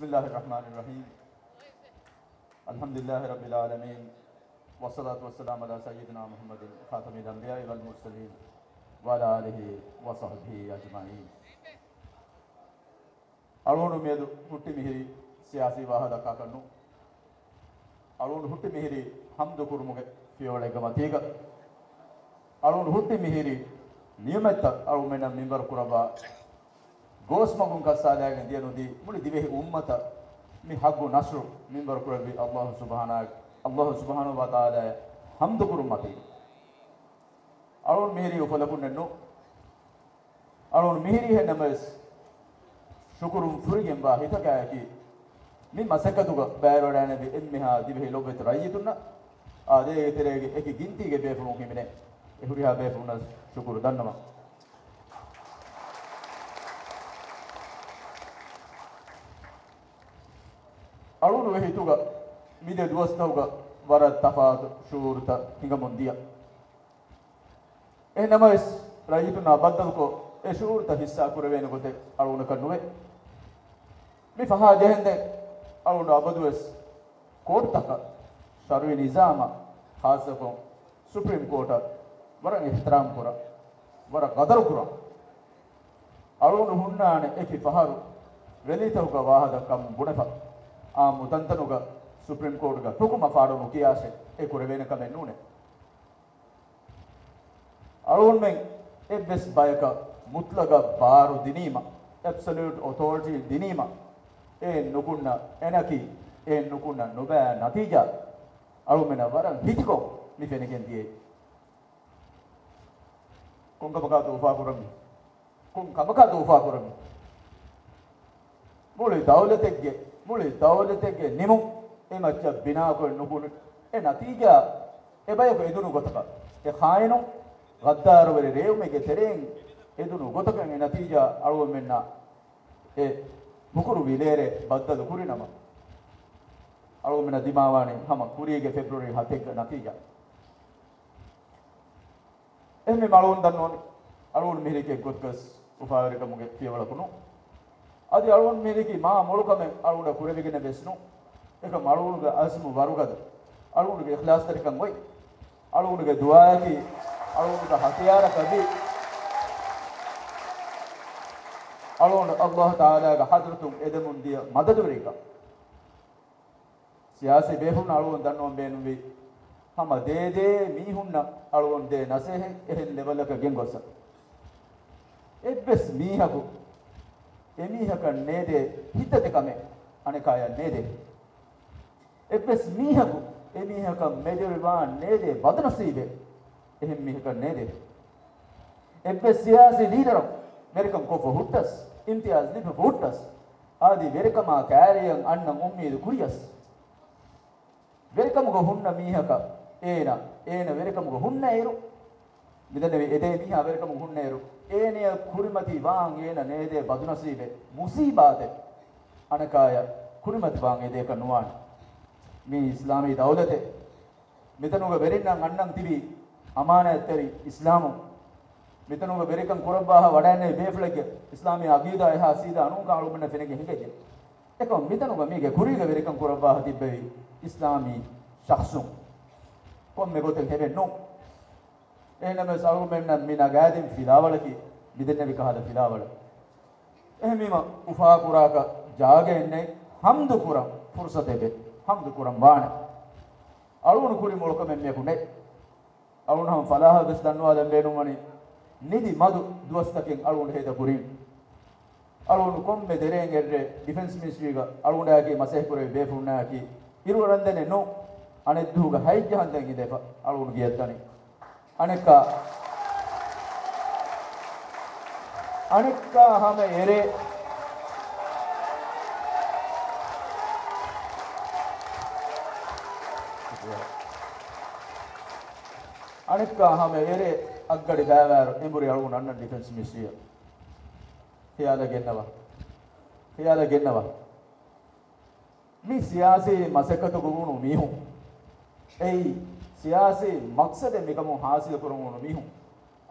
بسم الله الرحمن الرحيم الحمد لله رب العالمين والصلاة والسلام على سيدنا محمد خاتم الأنبياء والمرسلين وعلى آله وصحبه أجمعين අරුණු මෙදු හුට්ටි මිහිරි සියාසී වාහ දක්වා කරනු. අරුණු හුට්ටි මිහිරි හම්දු කුරුමුගේ ෆියෝලෙග මතීග අරුණු හුට්ටි මිහිරි නියමෙත්ත අරුමෙන මින්බර කුරබා ಗೋಸ್ ಮಗುನ್ ಕಸ್ಸಾದಾಗೆ ದಿಯನುದಿ ಮುಳಿ ದಿವೆಹಿ ಉಮ್ಮತ ಮಿ ಹಗ್ಗು ನಸ್ರು ಮಿಂಬರ್ ಕುರಬಿ ಅಲ್ಲಾಹು ಸುಬಹಾನ ಅಲ್ಲಾಹು ಸುಬಹಾನು ವ ತಾಲ ಹಮ್ದು ಕುರುಮತಿ ಅಳುವನು ಮಿಹಿರಿ ಉಫಲಕುನ್ನೆನ್ನು ಅಳುವನು ಮಿಹಿರಿ ಹೆ ನಮಸ್ ಶುಕುರುಂ ಫುರಿಗೆಂ ಬಾ ಹಿತಕಾಯಕಿ ಮಿ ಮಸಕದುಗ ಬෑರೊಡಾನದಿ ಎಮ್ಮಿಹಾ ದಿವೆಹಿ ಲೊಬ್ಬೆತ ರಯ್ಯಿತುನ್ನ ಆ ದೇಗೆ ತೆರೆಗೆ ಎಕಿ ಗಿಂತಿಗೆ ಬೇಫುಣು ಹಿಮಿನೆ ಎಹುರಿಹಾ ಬೇಫುಣ ಶುಕುರು ದನ್ನಮ ವೆಹಿತುಗ ಮಿದೆ ದುವಸ್ತವುಗ ವರ ತಫಾತ್ ಶೂರುತ ಹಿಂಗ ಮುಂದಿಯ ಎ ನಮಸ್ ರಯ್ಯಿತುನ ಬದ್ದಲ್ಕೋ ಎ ಶೂರುತ ಹಿಸ್ಸಾ ಕುರವೇನು ಗೊತ್ತೆ ಅಳುನ ಕಣ್ಣುವೆ ಮಿ ಫಹಾ ಜೆಹೆಂದೆ ಅಳುಂಡು ಅಬದುವೆಸ್ ಕೋರ್ಟ್ ತಕ ಶರ್ವಿ ನಿಜಾಮ ಖಾಸಕೊ ಸುಪ್ರೀಂ ಕೋರ್ಟ್ ವರ ಇಹ್ತರಾಮ್ ಕುರ ವರ ಗದರು ಕುರ ಅಳುಂಡು ಹುಣ್ಣಾಣೆ ಎಕಿ ಫಹರು ವೆಲಿತವುಗ ವಾಹದ ಕಮ್ ಬುಣೆಫ ආමුදන්තනුග සුප්‍රීම් කෝර්ට්ග තුකුම පාඩුණු කියාසේ ඒ කුරවෙනකමෙන් නුනේ අරුන්මෙන් ඒ බෙස් බයක මුත්ලග බාරු දිනීම ඇබ්සලියුට් ඔතෝරිටි දිනීම ඒ නුකුන්න එනකි ඒ නුකුන්න නොබෑ නතිජා. අරුමෙන වරන් හිටිකෝ මිෆෙනකෙන් දියේ. කුංගමකා දෝපා කරමි. කුංගමකා දෝපා කරමි. මොලේ දවලතෙක්ගේ kun kabaka to ufa kurami muli dawlategge muli dawlategge nimu e macca bina ko nukun e natija e bayo ko edunu gotaka e khayinu gaddaru wari rewmege tereng edunu gotakan e natija alwo menna e mukuru vilere baddadu kurinama alwo menna dimawani hama kurige february 7 natija ehme malun dannoni alwon mihirike gotkas ufawerika muge piyawala kunu adi alwon mihiriki ma molukame alwuda kurevigene besnu eka malwunuga asmu warugada alwunuga ikhlas tarikan goy alwunuga duayaki alwunuga hatiyara kabi alwon allah taala ga hadratum edemun එමීහක නේදේ හිතදකමේ අනිකාය නේදේ. එක්වස් මීහකු එමීහක මෙජරිවා නේදේ බදනසීබේ එහෙම මීහක නේදේ. එක්වස් සියාසි ලීඩරම් මෙරිකම් කොෆ හුට්ටස් ඉම්තියාස් නිප හුට්ටස් ආදී වෙරකමා කෑරියන් අන්න උම්මීද කුරියස්. වෙරකමුග හුන්න මීහක ඒන ඒන වෙරකමුග හුන්න ඒරු. මෙතන එදේ මීහා වෙරකමුග හුන්න ඒරු. ඒනය කුරිමති වාං ඒන නේදේ බදුනසීබේ මුසීබාද අනකාය කුරිමති වාං ඒ දෙක නුවාන. මේ ඉස්ලාමී දවුලතේ මෙතනුග බෙරින්නම් අන්නම් තිබි අමානයත්තරි ඉස්ලාමු. මෙතනුග බෙරිකන් කුරබ්බාහ වඩන්නේ බේෆලක ඉස්ලාමී අගීදා එහා සීදා අනුන්කා අලුමන ෆෙනගේ හිඟජේ. එක මෙතනුග මේගේ කුරීග බෙරිකන් කුරබ්බාහ තිබ්බෙවි ඉස්ලාමී ශක්සුන් කොම් මෙගොතෙන් හැබෙන්නෝ salu menna mina gadin filawalaki midenne vikahada filawala ehmima ufa kuraka jaage enne hamdu kuram fursate be hamdu kuram baane alunu kuri molka memme kunne alunu ham falaha bes danwa den benu mani nidi madu duwastakin alunu heda kurim alunu komme dereng erre defense ministry ga alunu yaki maseh kure be funna yaki iruwarandene no අනෙද්දුහුග හයිජ්ජහන්දෙන් ඉදෙප අලුණු ගියත්තනි අනෙක්ක අනෙක්කා හම එරේ. අනෙක්කා හම එරේ අග්ගඩි බෑවෑර එඹුරි අලුණු අන්න defence මිස්ට්‍රිය හියාල ගෙන්නවා. හියාල ගෙන්නවා. මේ සියාසී මසකතු ගුණු මිහුන් ei siyasi maqsade mikamu hasil kurunu mihu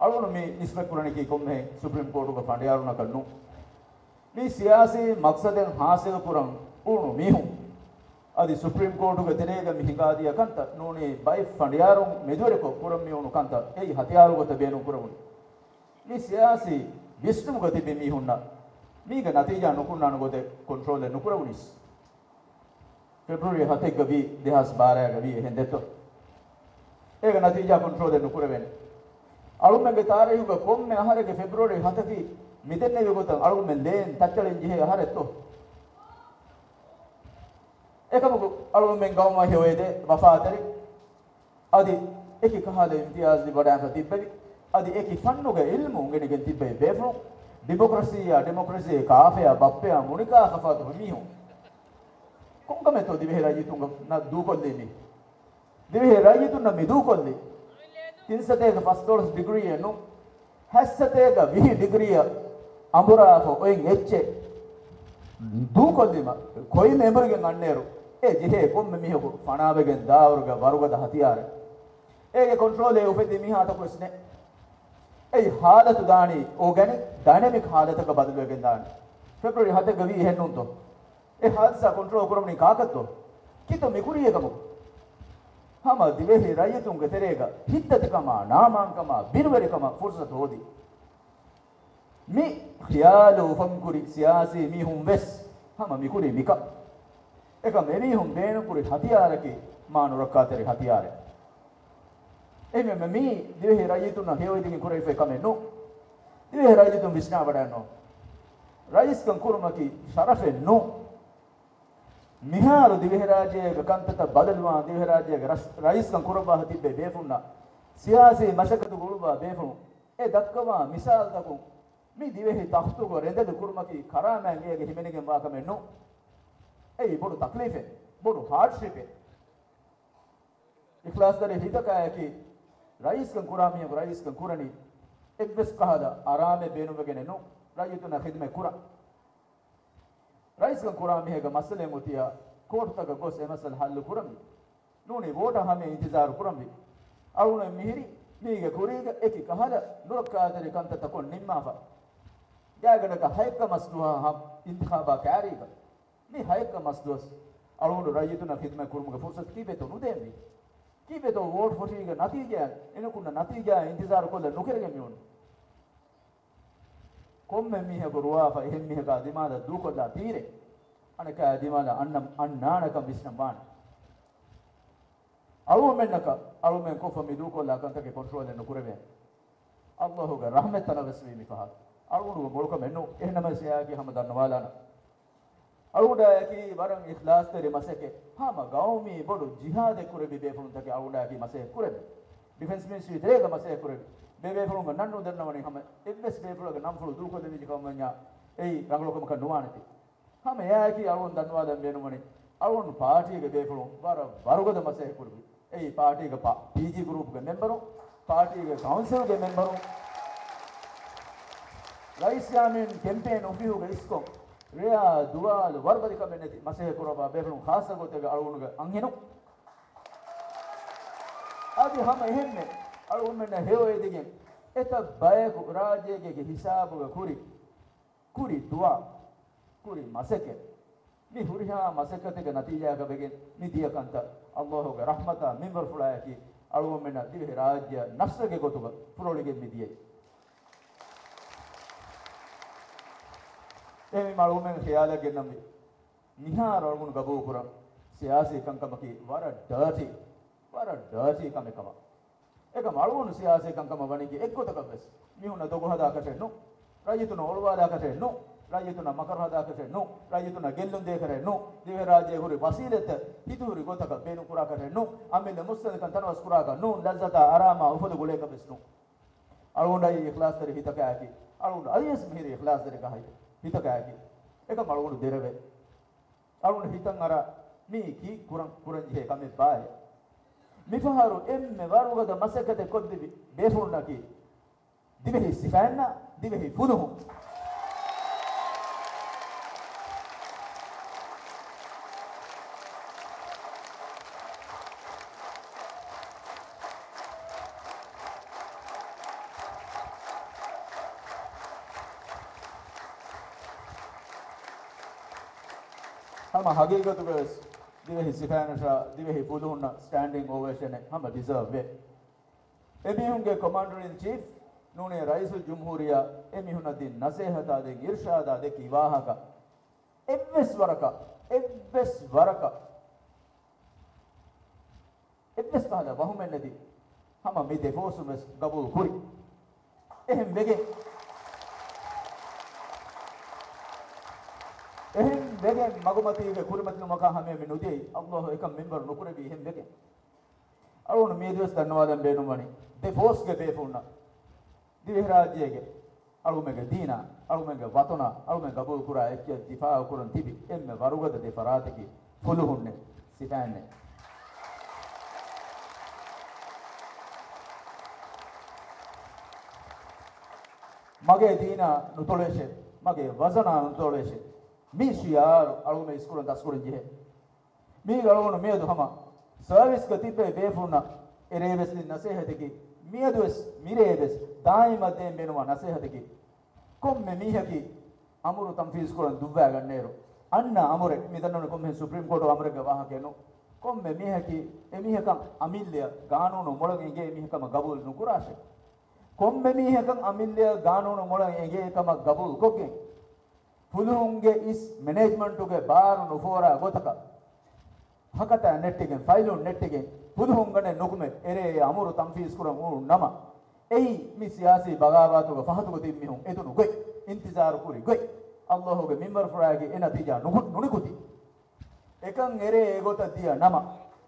alunu mi nisbet kurani ki komme supreme court ga fandiaruna kannu mi siyasi maqsaden hasil kuran unu mihun adi supreme court ge terega mi hingadiya kanta nuni bai fandiyarum medure ko kuram mi unu kanta ei hatiyaru gota benu kuramuni mi siyasi bistum goti be mi hunna mi ge natija nukunna nugote control nukuramunis february hatek gabi dehas bara gabi hendeto ega natija control nukuravene අලුමගේ තාරයුග කොම්මෙ අහරගේ February 7කි මිදෙන්නේ වෙගොත අලුමෙන් දෙන් තච්චලෙන් ජිහෙ අහරෙත්තෝ එකමු අලුමෙන් ගවම හොයේද වෆාතරි අදි එකි කහද ඉම්තියාස් දි බඩාන් තිබ්බවි අදි එකි ෆන්නුගේ ඉල්මු ගෙනගෙන් තිබ්බේ බේෆ්‍රෝ ඩෙමොක්‍රසියා ඩෙමොක්‍රසිය කාෆයා බප්පයා මුනිකා කෆාතු මිහු කොංගමෙතෝ දිවෙහෙ රජිතුංග න දූකොල්ලෙමි දෙවිහෙරයිතුන්න මිදූ කොල්ලි. තින්සතේක ෆස්ටෝලස් ඩිග්‍රියනු හැස්සතේක විහි ඩිග්‍රිය අඹුරාකෝ ඔයින් එච්චේ. දූ කොල්ලිම කොයි නෙමරගෙන් අන්නේරු? ඒ ජිහේ කොම්ම මිහකු පනාවගෙන් දාවරුග වරුගද හතියාර ඒගේ කොන්ට්‍රෝලේ උපෙදි මිහාත ප්‍රශ්නේ. ඒ හාලතු දානි ඕගැනික් ඩයිනමික් හාලතක බදලුවගෙන් දාන්න. ෆෙබ්‍රුවරි 7 ගවි හෙන්නුන්තෝ. ඒ හාල්සා කොන්ට්‍රෝල් කරමුනි කාකත්තෝ? කිතෝ මිකුරියකමෝ. ಹಮ ದಿವೆಹಿ ರಯ್ಯತುಂಗ ತೆರೇಗ ಹಿದ್ದತ ಕಮ ನಾಮಾಂಕಮ ಬಿರುವರಿ ಕಮ ಫುರ್ಸತ್ ಹೋದಿ ಮಿ ಖಿಯಾಲು ಫಂಕುರಿ ಸಿಯಾಸಿ ಮಿ ಹುಂ ವೆಸ್ ಹಮ ಮಿ ಕುರಿ ಮಿಕ ಏಕ ಮೆವಿ ಹುಂ ಬೇನು ಕುರಿ ಹತಿಯಾರಕಿ ಮಾನು ರಕ್ಕಾ ತೆರಿ ಹತಿಯಾರೆ ಎಮೆ ಮೆ ಮಿ ದಿವೆಹಿ ರಯ್ಯತುನ ಹೇವದಿಗೆ ಕುರೈ ಫೆ ಕಮೆ ನು ದಿವೆಹಿ ರಯ್ಯತುಂ ವಿಸ್ನಾ ಬಡಾನೋ ರೈಸ್ ಕಂ ಕುರುಮಕಿ ಶರಫೆ ನು ಮಿಹಾರು ದಿವಿಹರಾಜೆ ಗಕಂತತ ಬದಲುವ ದಿವಿಹರಾಜೆಗೆ ರೈಸ್ ಕಂ ಕುರಬ ಹತ್ತಿದ್ದೆ ಬೇಫುಣ್ಣ ಸಿಯಾಸಿ ಮಶಕತು ಗುಳುಬ ಬೇಫುಣು ಏ ದಕ್ಕವ ಮಿಸಾಲ್ ತಕು ಮಿ ದಿವೆಹಿ ತಖ್ತುಗು ರೆದೆದು ಕುರುಮಕಿ ಕರಾಮ್ಯಾಂಗಿಯಗೆ ಹಿಮೆನಿಗೆ ವಾಕಮೆನ್ನು ಏ ಬೊಡು ತಕ್ಲೀಫೆ ಬೊಡು ಹಾರ್ಡ್ಶಿಪೆ ಇಖ್ಲಾಸ್ದಲ್ಲಿ ಹಿತಕಾಯಕಿ ರೈಸ್ ಕಂ ಕುರಾಮಿಯ ರೈಸ್ ಕಂ ಕುರಣಿ ಎಗ್ವೆಸ್ ಕಹದ ಆರಾಮೆ ಬೇನುವಗೆನೆನು ರೈತನ ಖಿದ್ಮೆ ಕುರ ಕುರಾನ್ ಮೇಗ ಮಸಲೆ ಮುತಿಯ ಕೋಟ್ ತಗ ಗೊಸ್ ಎ ಮಸಲ್ ಹಲ್ಲು ಕುರಮಿ ನೂನಿ ವೋಟ ಹಮೆ ಇಂತಜಾರು ಕುರಮಿ ಅರುಣ ಮಿಹಿರಿ ಮೀಗೆ ಕುರಿಗ ಎಕಿ ಕಹಲ ನುರಕ್ಕಾದರೆ ಕಂತ ತಕೊಂಡ್ ನಿಮ್ಮಾಫ ಯಾಗಡಕ ಹೈಕ ಮಸ್ಲುಹ ಹಂ ಇಂತಿಖಾಬಾ ಕ್ಯಾರಿಗ ಮಿ ಹೈಕ ಮಸ್ಲುಸ್ ಅರುಣ ರೈತುನ ಖಿದ್ಮೆ ಕುರುಮಗ ಫುರ್ಸತ್ ಕೀಬೆತೋ ನುದೇಮಿ ಕೀಬೆತೋ ವೋಟ್ ಫೊಟಿಗ ನತೀಜ ಎನಕುನ್ನ ನತೀಜ ಇಂತಜಾರು ಕೊಲ್ಲ ನುಕೆರಗೆ ಮಿಯುನು komme mihe ko ruwafa ehem mihe ka dimada du kolla tire anaka dimada annam annanaka bisnam ban alu mennaka alu men kofa mi du kolla kanta ke control en kurebe allahu ga rahmat tana wasmi mi faha alu bolka mennu ehnama siyagi ham dannawalana aluda yaki waran ikhlas tere masake hama gaumi bodu jihad kurebe be fun take aluda yaki masake kurebe defense ministry tere ga masake kurebe ಬೇಬೇಫುಳುಂಗ ನನ್ನು ದನ್ನವನಿ ಹಮ ಎವ್ವೆಸ್ ಬೇಫುಳುಗ ನಂಫುಳು ದೂಕೋದ ವಿಜಿ ಕಮ್ಮನ್ಯ ಏಯ್ ರಂಗಲೋಕಮ ಕ ನುವಾನತಿ ಹಮ ಯಾಕಿ ಅಳುನ್ ದನ್ವಾದ ಬೇನುಮನಿ ಅಳುನ್ ಪಾರ್ಟಿಗೆ ಬೇಫುಳು ಬರ ಬರುಗದ ಮಸೆ ಕುರುಬಿ ಏಯ್ ಪಾರ್ಟಿಗೆ PG ಗ್ರೂಪ್ಗೆ member ಪಾರ್ಟಿಗೆ ಕೌನ್ಸಿಲ್ಗೆ member ರೈಸ್ಯಾಮಿನ್ ಕೆಂಪೇನ್ ಉಪಿಹುಗೆ ಇಸ್ಕೊಂ ರಿಯಾ ದುವಾಲ್ ವರ್ಬದಿ ಕಮೆನೆತಿ ಮಸೆ ಕುರಬ ಬೇಫುಳು ಖಾಸ ಗೊತ್ತೆಗೆ ಅಳುನ್ಗೆ ಅಂಗೆನು ಆದಿ ಹಮ alumena hewe degen eta bayeku rajegege hisabu ga kuri kuri dua kuri maseke mi huriha masekate ga natija ga begen mi diya kanta allahu ga rahmata minbar fulaya ki alumena divhe rajya nafsage gotuga furolige mi diye එමි මලුමෙන් ඛයාලයක් ගෙන්නම්මි නිහාර වුණු ගබෝ පුරා. සියාසී කංකමකි වර dirty වර dirty කමකම ඒක මළුණු සියාසේ කංකම වණිගේ එක්කොතක bus මිහුන දොග හදාකට නු රජතුන ඔළවාදාකට නු රජතුන මකර හදාකට නු රජතුන ගෙල්ලුන් දෙකර නු දිව රාජ්‍ය හුරි වසීලත හිතුරි ගොතක බේනු කුරාකට නු අමිල මුස්සද කන් තනවස් කුරාක නු ලzzata ආරාම උපද ගොලේක බස් නු අලුණ්ඩයි ඉඛලාස් දරි හිතක ඇති අලුණ්ඩ අයිස් මිහිරි ඉඛලාස් දරි කහයි හිතක ඇති ඒක මළුණු දෙරවේ. අලුණ්ඩ හිතන් අර මී කි කුරන් කුරන් ජේ කමෙ බාය. mifaharu emme warugada masakate koddibi befunaki dibehi sifanna dibehi funuhu Ama hakikatı böylesi. Dhivehi සිපෑනට Dhivehi බුදුහුන්න ස්ටෑන්ඩිං ඕවේෂනය හම ඩිසර්ව් වේ. එමිහුන්ගේ කොමන්ඩර් ඉන් චීෆ් නුනේ රයිසුල් ජුම්හූරියා එමිහුනදී නසේහතාදෙන් ඉර්ෂාදාදෙක් ඉවාහක. එව්වෙස් වරක එව්වෙස් වරක. එව්වෙස් කාද වහුමෙන්නදී හම මේ දෙෆෝසුමස් ගබුල් කුරි. එහෙම් වෙගේ එහෙම වෙගෙන් මගමතීගේ කුරිමතින මකා හැම මෙ නුදේ අල්ලාහ් එක මෙම්බර් නුකුරේ එහෙම වෙගෙන් අරුණ මේ දිවස් දන්නවාදන් බේනුමනි දෙ ෆෝස්ගේ බේෆුන්නා දිවෙහ රාජ්‍යයේ අරුමගේ දීනා අරුමගේ වතනා අරුමගේ ගබුල් කුරා එක්ක දිෆා කුරන් තිබි. එම්ම වරුගද දෙ ෆරාතකි ෆුලුහුන්නේ සිතන්නේ මගේ දීන නුතොලේෂෙ මගේ වසනා නුතොලේෂෙ මී ශියාරු අලුමේ ඉස්කුලන් දස්කුලන් ජෙහෙ මී ගලවන මේදු හම සර්විස් කතිපේ බේෆුන එරේවෙස් නසෙහතකි මියදුස් මිරේවෙස් දායිමදෙන් බෙනුවා නසෙහතකි කොම්මෙ මීහකි? අමුරු තම්ෆීස් කුලන් දුවෑ ගන්නේරු අන්න අමුරෙ මිදන්නන කොම්මෙ සුප්‍රීම කෝට් අමුරෙග වාහකේනු කොම්මෙ මීහකි? එමීහකම් අමිල්ලිය ගානෝනු මොළගෙන් ගේ මීහකම ගබුල් නුකුරාෂේ komme mihekam amilya ganunu molan ege kama gabul පුදුන්ගේ ඉස් මැනේජ්මන්ට්ගේ බාරු නුෆෝරා ගොතක. හකත නෙට්ටිගෙන් ෆයිලු නෙට්ටිගෙන් පුදුහුන්ගනේ නොකුමෙ එරේ අමුරු තම්ෆීස් කුරන් උණු නම. එයි මි සියාසී බගාවාතුගේ ෆහතුක තිම්මිහුන් එතුණු ගොයි. ඉන්තිසාර කුරි ගොයි. අල්ලාහගේ මින්බර් ෆරාගේ එන තීජා නුකුත් නුනිකුති. එකන් එරේ ඒගොත දිය නම.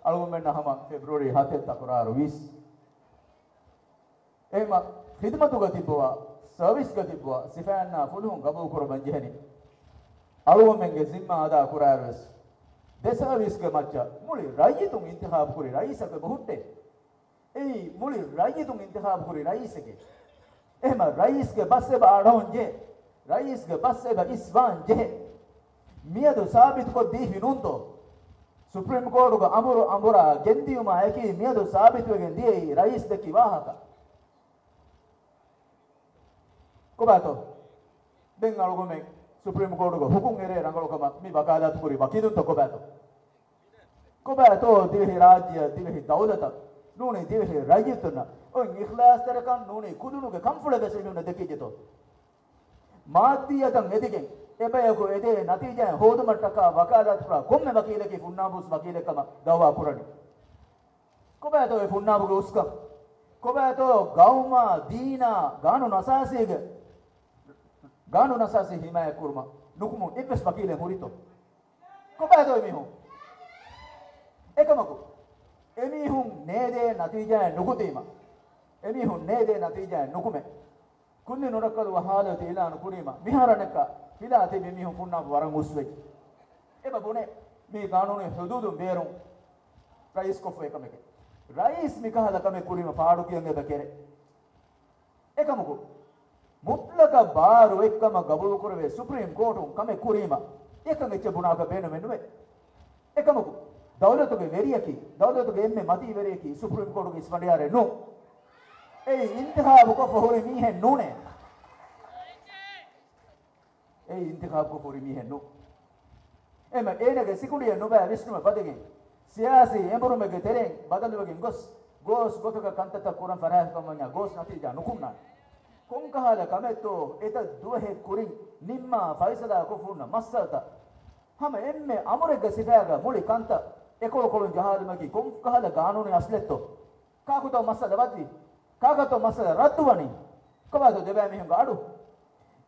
අලුගමෙන් නහම පෙබ්‍රුවරි 7 තකරාරු 20 එහෙම خدمتුක තිබ්බවා සර්විස් ගතිබ්බවා සිෆෑන්නා ෆුලුන් ගබෝ කුර බංජහනේ ಅಳುವಮೆಂಗೆ ಜಿಮ್ಮಾ ಅದಾ ಕುರಾರಸ್ ದೆ ಸರ್ವಿಸ್ಗೆ ಮಚ್ಚ ಮುಳಿ ರೈಯಿತುಂ ಇಂತಿಹಾಬ್ ಕುರಿ ರೈಸಗೆ ಬಹುಟ್ಟೆ ಏಯ್ ಮುಳಿ ರೈಯಿತುಂ ಇಂತಿಹಾಬ್ ಕುರಿ ರೈಸಗೆ එහෙම රයිස්ගේ බස්සෙබ ආඩොන්ජේ රයිස්ගේ බස්සෙබ ඉස්වාන්ජේ මියදු සාබිත් කො දීහි නුන්තෝ ಸುಪ್ರೀಂ ಕೋರ್ಟ್ಗೆ ಅಮರು ಅಮುರ ಗೆಂದಿಯುಮ ಏಕಿ ಮಿಯದು ಸಾಬಿತುವೆಗೆ ದಿಯೈ ರೈಸ್ ದಕ್ಕಿ ವಾಹಕ kobato den algomen supreme court go hukum ere rangalo kama mi wakalat kuri wakidun to kobato kobato divhi rajya divhi dawlata nune divhi rajyatuna on ikhlas tarakan nune kudunuge kamfula beseluna dekijito මාධ්‍යයන් එදිගෙන් එබයකෝ එදේ නතිජයන් හෝදුමට්ටක වකාලත් කරා කොම්මෙ වකීලකේ ෆුන්නාබුස් වකීලකම දවවා පුරණි කොබෑතෝ ඒ ෆුන්නාබුගේ උස්කම් කොබෑතෝ ගෞමා දීනා ගානු නසාසේගේ gano na sasi himaya kurma nukumu ibes bakile hurito ko bado emihun ekamaku emihun nede natija nukutima emihun nede natija nukume kulli norakkalu halati ilanu kurima miharaneka hilati emihun funna waran uswe eba bune mi kanuni hududun berun rais kofu ekameke rais mikahala kame kurima faadu kiyenge bakere ekamaku ಮುತ್ಲಕ ಬಾರು ಎಕ್ಕಮ ಗಬುಲು ಕುರವೆ supreme court ಕಮೆ ಕುರೀಮ ಏಕಂಗ ಎಚ್ಚ ಬುನಾಕ ಬೇನ ಮೆನ್ನುವೆ ಏಕಮಕು ದೌಲತುಗೆ ವೆರಿಯಕಿ ದೌಲತುಗೆ ಎಮ್ಮೆ ಮತಿ ವೆರಿಯಕಿ supreme ಕೋರ್ಟ್ಗೆ ಇಸ್ಮಂಡಿಯಾರೆ ನು ಏಯ್ ಇಂತಿಹಾಬ್ ಕೊ ಫಹುರಿ ಮೀಹೆ ನೂನೆ ಏಯ್ ಇಂತಿಹಾಬ್ ಕೊ ಫಹುರಿ ಮೀಹೆ ನು ಎಮ ಏನಗೆ ಸಿಕುಡಿಯ ನುಬೆ ವಿಷ್ಣುವೆ ಬದಗೆ ಸಿಯಾಸಿ ಎಂಬರುಮೆಗೆ ತೆರೆ ಬದಲುವೆಗೆ ಗೊಸ್ ಗೋಸ್ ಗೊತಕ ಕಂತತ ಕುರಂ ಫರಾಹ ಕಮನ್ಯ ಗೋಸ್ ನತಿಜಾ ನುಕುಮ್ನಾನೆ ಕೊಂಕಹಾಲ ಕಮೆತ್ತೋ ಎತ ದುವಹೆ ಕುರಿ ನಿಮ್ಮ ಫೈಸಲ ಕುಫುನ ಮಸ್ಸತ ಹಮ ಎಮ್ಮೆ ಅಮುರೆಗ ಸಿಫಾಗ ಮುಳಿ ಕಂತ ಎಕೊಳು ಕೊಳು ಜಹಾಲಮಗಿ ಕೊಂಕಹಾಲ ಕಾನೂನಿ ಅಸ್ಲೆತ್ತೋ ಕಾಕುತೋ ಮಸ್ಸದ ವದ್ದಿ ಕಾಕತೋ ಮಸ್ಸದ ರದ್ದುವನಿ ಕವಾದು ದೆಬೆ ಮಿಹಂಗ ಆಡು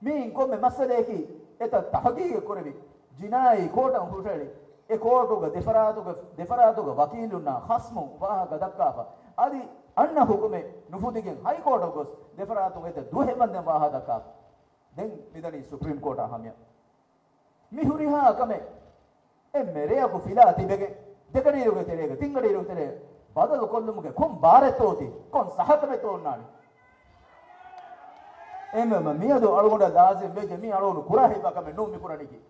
ಮೀನ್ ಕೊಮ್ಮೆ ಮಸ್ಸದೇಕಿ ಎತ ತಹಗೀಗೆ ಕುರವಿ ಜಿನಾಯಿ ಕೋಟ ಹುಷಳಿ ಎ ಕೋಟುಗ ದೆಫರಾತುಗ ದೆಫರಾತುಗ ವಕೀಲುನ್ನ ಖಸ್ಮು ವಾಹಕ ದಕ್ಕಾಫ ಅದಿ අන්න හුකුමේ නුෆුදිගෙන් හයිකෝට ගොස් දෙපරාතුන් එත දුහෙමන්දෙන් වාහ දක්වා දෙන් මිදනි සුප්‍රීම් කෝට අහමිය මිහුරිහා අකමේ එ මෙරයකු ෆිලා තිබෙගේ දෙකඩීරුගේ තෙරේක තිංගඩීරුගේ තෙරේ බදල කොල්ලුමුගේ කොන් බාරෙතෝති කොන් සහතමෙතෝන්නානි එමම මියදෝ අලුගොඩ දාසෙ මෙජ මි අලුණු කුරා හේබකමේ නෝ මි කුරණිකී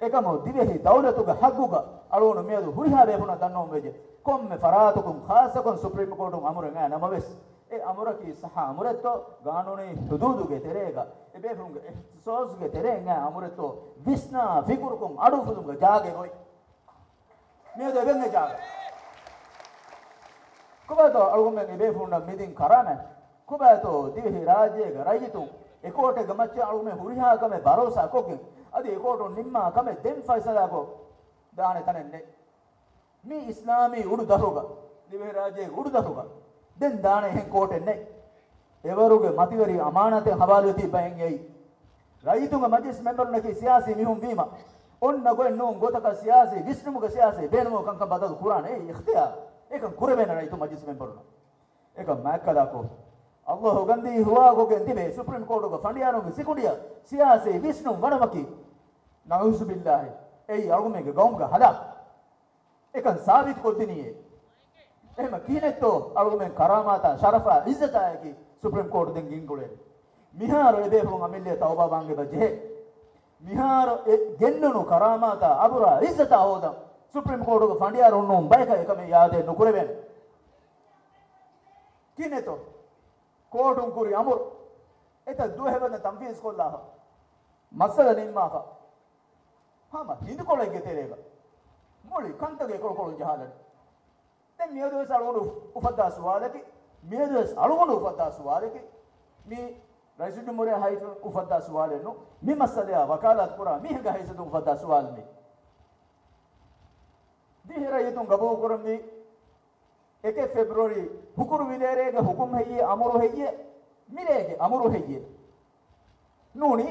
එකම Dhivehi දෞලතුග හග්ගුග අලුණු මියදු හුරිහා වේපුණ දන්නෝ මෙජ komme faratukum khasakun supreme court amure nga namaves e amuraki saha amuretto ganuni hududuge terega e befumge sozuge terenga amuretto visna figurukum adu fudumge jage goi මියද එබෙන්නේ ජාග. කොබතෝ අලුගොම්මෙන් ඉබේ ෆුන්න මිදින් කරාන කොබතෝ දිවි රාජ්‍යයක රජතුන් එකෝට ගමච්ච අලුගොම්මෙන් හුරිහා කම බරෝසා කොකින් අද అది ఏకోటం నిమ్మ కమె ದೆನ್ ಫೈಸಲಾಗೋ ದಾನೆ ತನೆನ್ನೆ ಮೀ ಇಸ್ಲಾಮಿ ಉಡುದ ಹೋಗ ದಿವೆ ರಾಜೇ ಉಡುದ ಹೋಗ ದೆನ್ ದಾನೆ ಹೆಂ ಕೋಟೆನ್ನೆ ಎವರುಗೆ ಮತಿವರಿ ಅಮಾನತೆ ಹವಾಲುತಿ ಬಯಂ ಯೈ ರೈತುಗ ಮಜಿಸ್ ಮೆಂಬರ್ ನಕಿ ಸಿಯಾಸಿ ಮಿಹುಂ ವೀಮ ಒನ್ನ ಗೊಯ್ ನೋಂ ಗೋತಕ ಸಿಯಾಸಿ ವಿಷ್ಣುಮುಗ ಸಿಯಾಸಿ ಬೇನುಮು ಕಂಕ ಬದದು ಕುರಾನ್ ಏ ಇಖ್ತಿಯಾರ್ ಏಕ ಕುರಬೇನ ರೈತು ಮಜಿಸ್ ಮೆಂಬರ್ ಏಕ ಮ್ಯಾಕದಾಕೋ ಅಲ್ಲಾಹ್ ಗಂದಿ ಹುವಾ ಗೋಗೆ ದಿವೆ ಸುಪ್ರೀಂ ಕೋರ್ಟ್ ಗ ಫಂಡಿಯಾನು ಸಿಕುಂಡಿಯಾ ಸಿಯಾಸಿ ವಿಷ್ಣು ವಣಮಕಿ নাউজুবিল্লাহ এই අවුමේක ගොංග හදක් එකන් සාබිත් කොතිනියේ එහෙම කීනෙත්තෝ අවුමෙන් කරාමාතා ශරෆා ඉස්සතායකි සුප්‍රීම කෝට් දෙන් ගින්ගුලේ මිහාර එදේපුන් අමිල්ලිය තවබා බංගේ බජේ මිහාර ගෙන්නනු කරාමාතා අබුරා ඉස්සතා හොදම්. සුප්‍රීම කෝට් එක ෆන්ඩියාර උන්නුම් බයක එකම යාදේ නුකුරෙවෙන්. කීනෙත්තෝ? කෝටුන් කුරි අමුර. එත දුහෙවන තම්ෆීස් කොල්ලාහ. මස්සල නිම්මාහා. Hama, hindi ko lang getelega. Muli, kanta ge kolo kolo jahalani. De miya dwes alugunu ufadda suwaleki, miya dwes alugunu ufadda suwaleki, mi රයිසිඩු මොරේ හයිතු උපද්දා සුවාලෙන්නු මේ මස්සලයා වකාලත් පුරා මේක හයිසතු උපද්දා සුවාල්මි දිහිරයතුන් ගබෝ කරමි 1 ફેබ්‍රුවරි හුකුරු විලේරේග හුකුම් හෙයිය අමුරු හෙයිය මිරේගේ අමුරු හෙයිය නූනි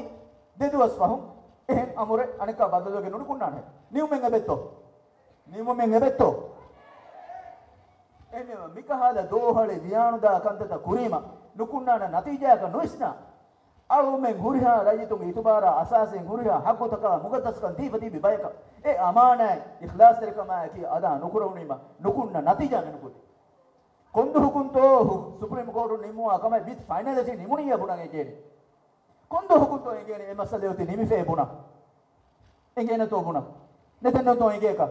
දෙදවස් වහුම් එහෙන් අමුර අනික බදලුවගේ නුඩු කුණානේ ನೀವು ಮೆಂಗಬೆತ್ತು ನೀವು ಮೆಂಗಬೆತ್ತು ಎನ್ನೆ ಮಿಕಹಾಲ ದೋಹಳೆ ವಿಯಾಣುದ ಕಂತದ ಕುರಿಮ ನುಕುಣ್ಣಾನ ನತೀಜಾಕ ನುಯಿಸ್ನ ಅಳು ಮೆಂಗ್ ಹುರಿಹ ರಜಿತು ಇತುಬಾರ ಅಸಾಸೆ ಹುರಿಹ ಹಕ್ಕು ತಕ ಮುಗತಸ್ಕನ್ ದೀಪ ದೀಪಿ ಬಯಕ ಎ ಅಮಾನ ಇಖ್ಲಾಸ್ ತೆರಕಮಾಕಿ ಅದ ನುಕುರವಣಿಮ ನುಕುಣ್ಣ ನತೀಜ ನೆನಕುತಿ ಕೊಂದು ಹುಕುಂತೋ ಸುಪ್ರೀಂ ಕೋರ್ಟ್ ನಿಮ್ಮ ಅಕಮ ವಿತ್ ಫೈನಲ್ ನಿಮುನಿಯ ಬುಡಂಗೆ ಕೇಳಿ Quando hukunto ingene e masale uti nimi fe buna. Ingene to buna. Neten to ingeka.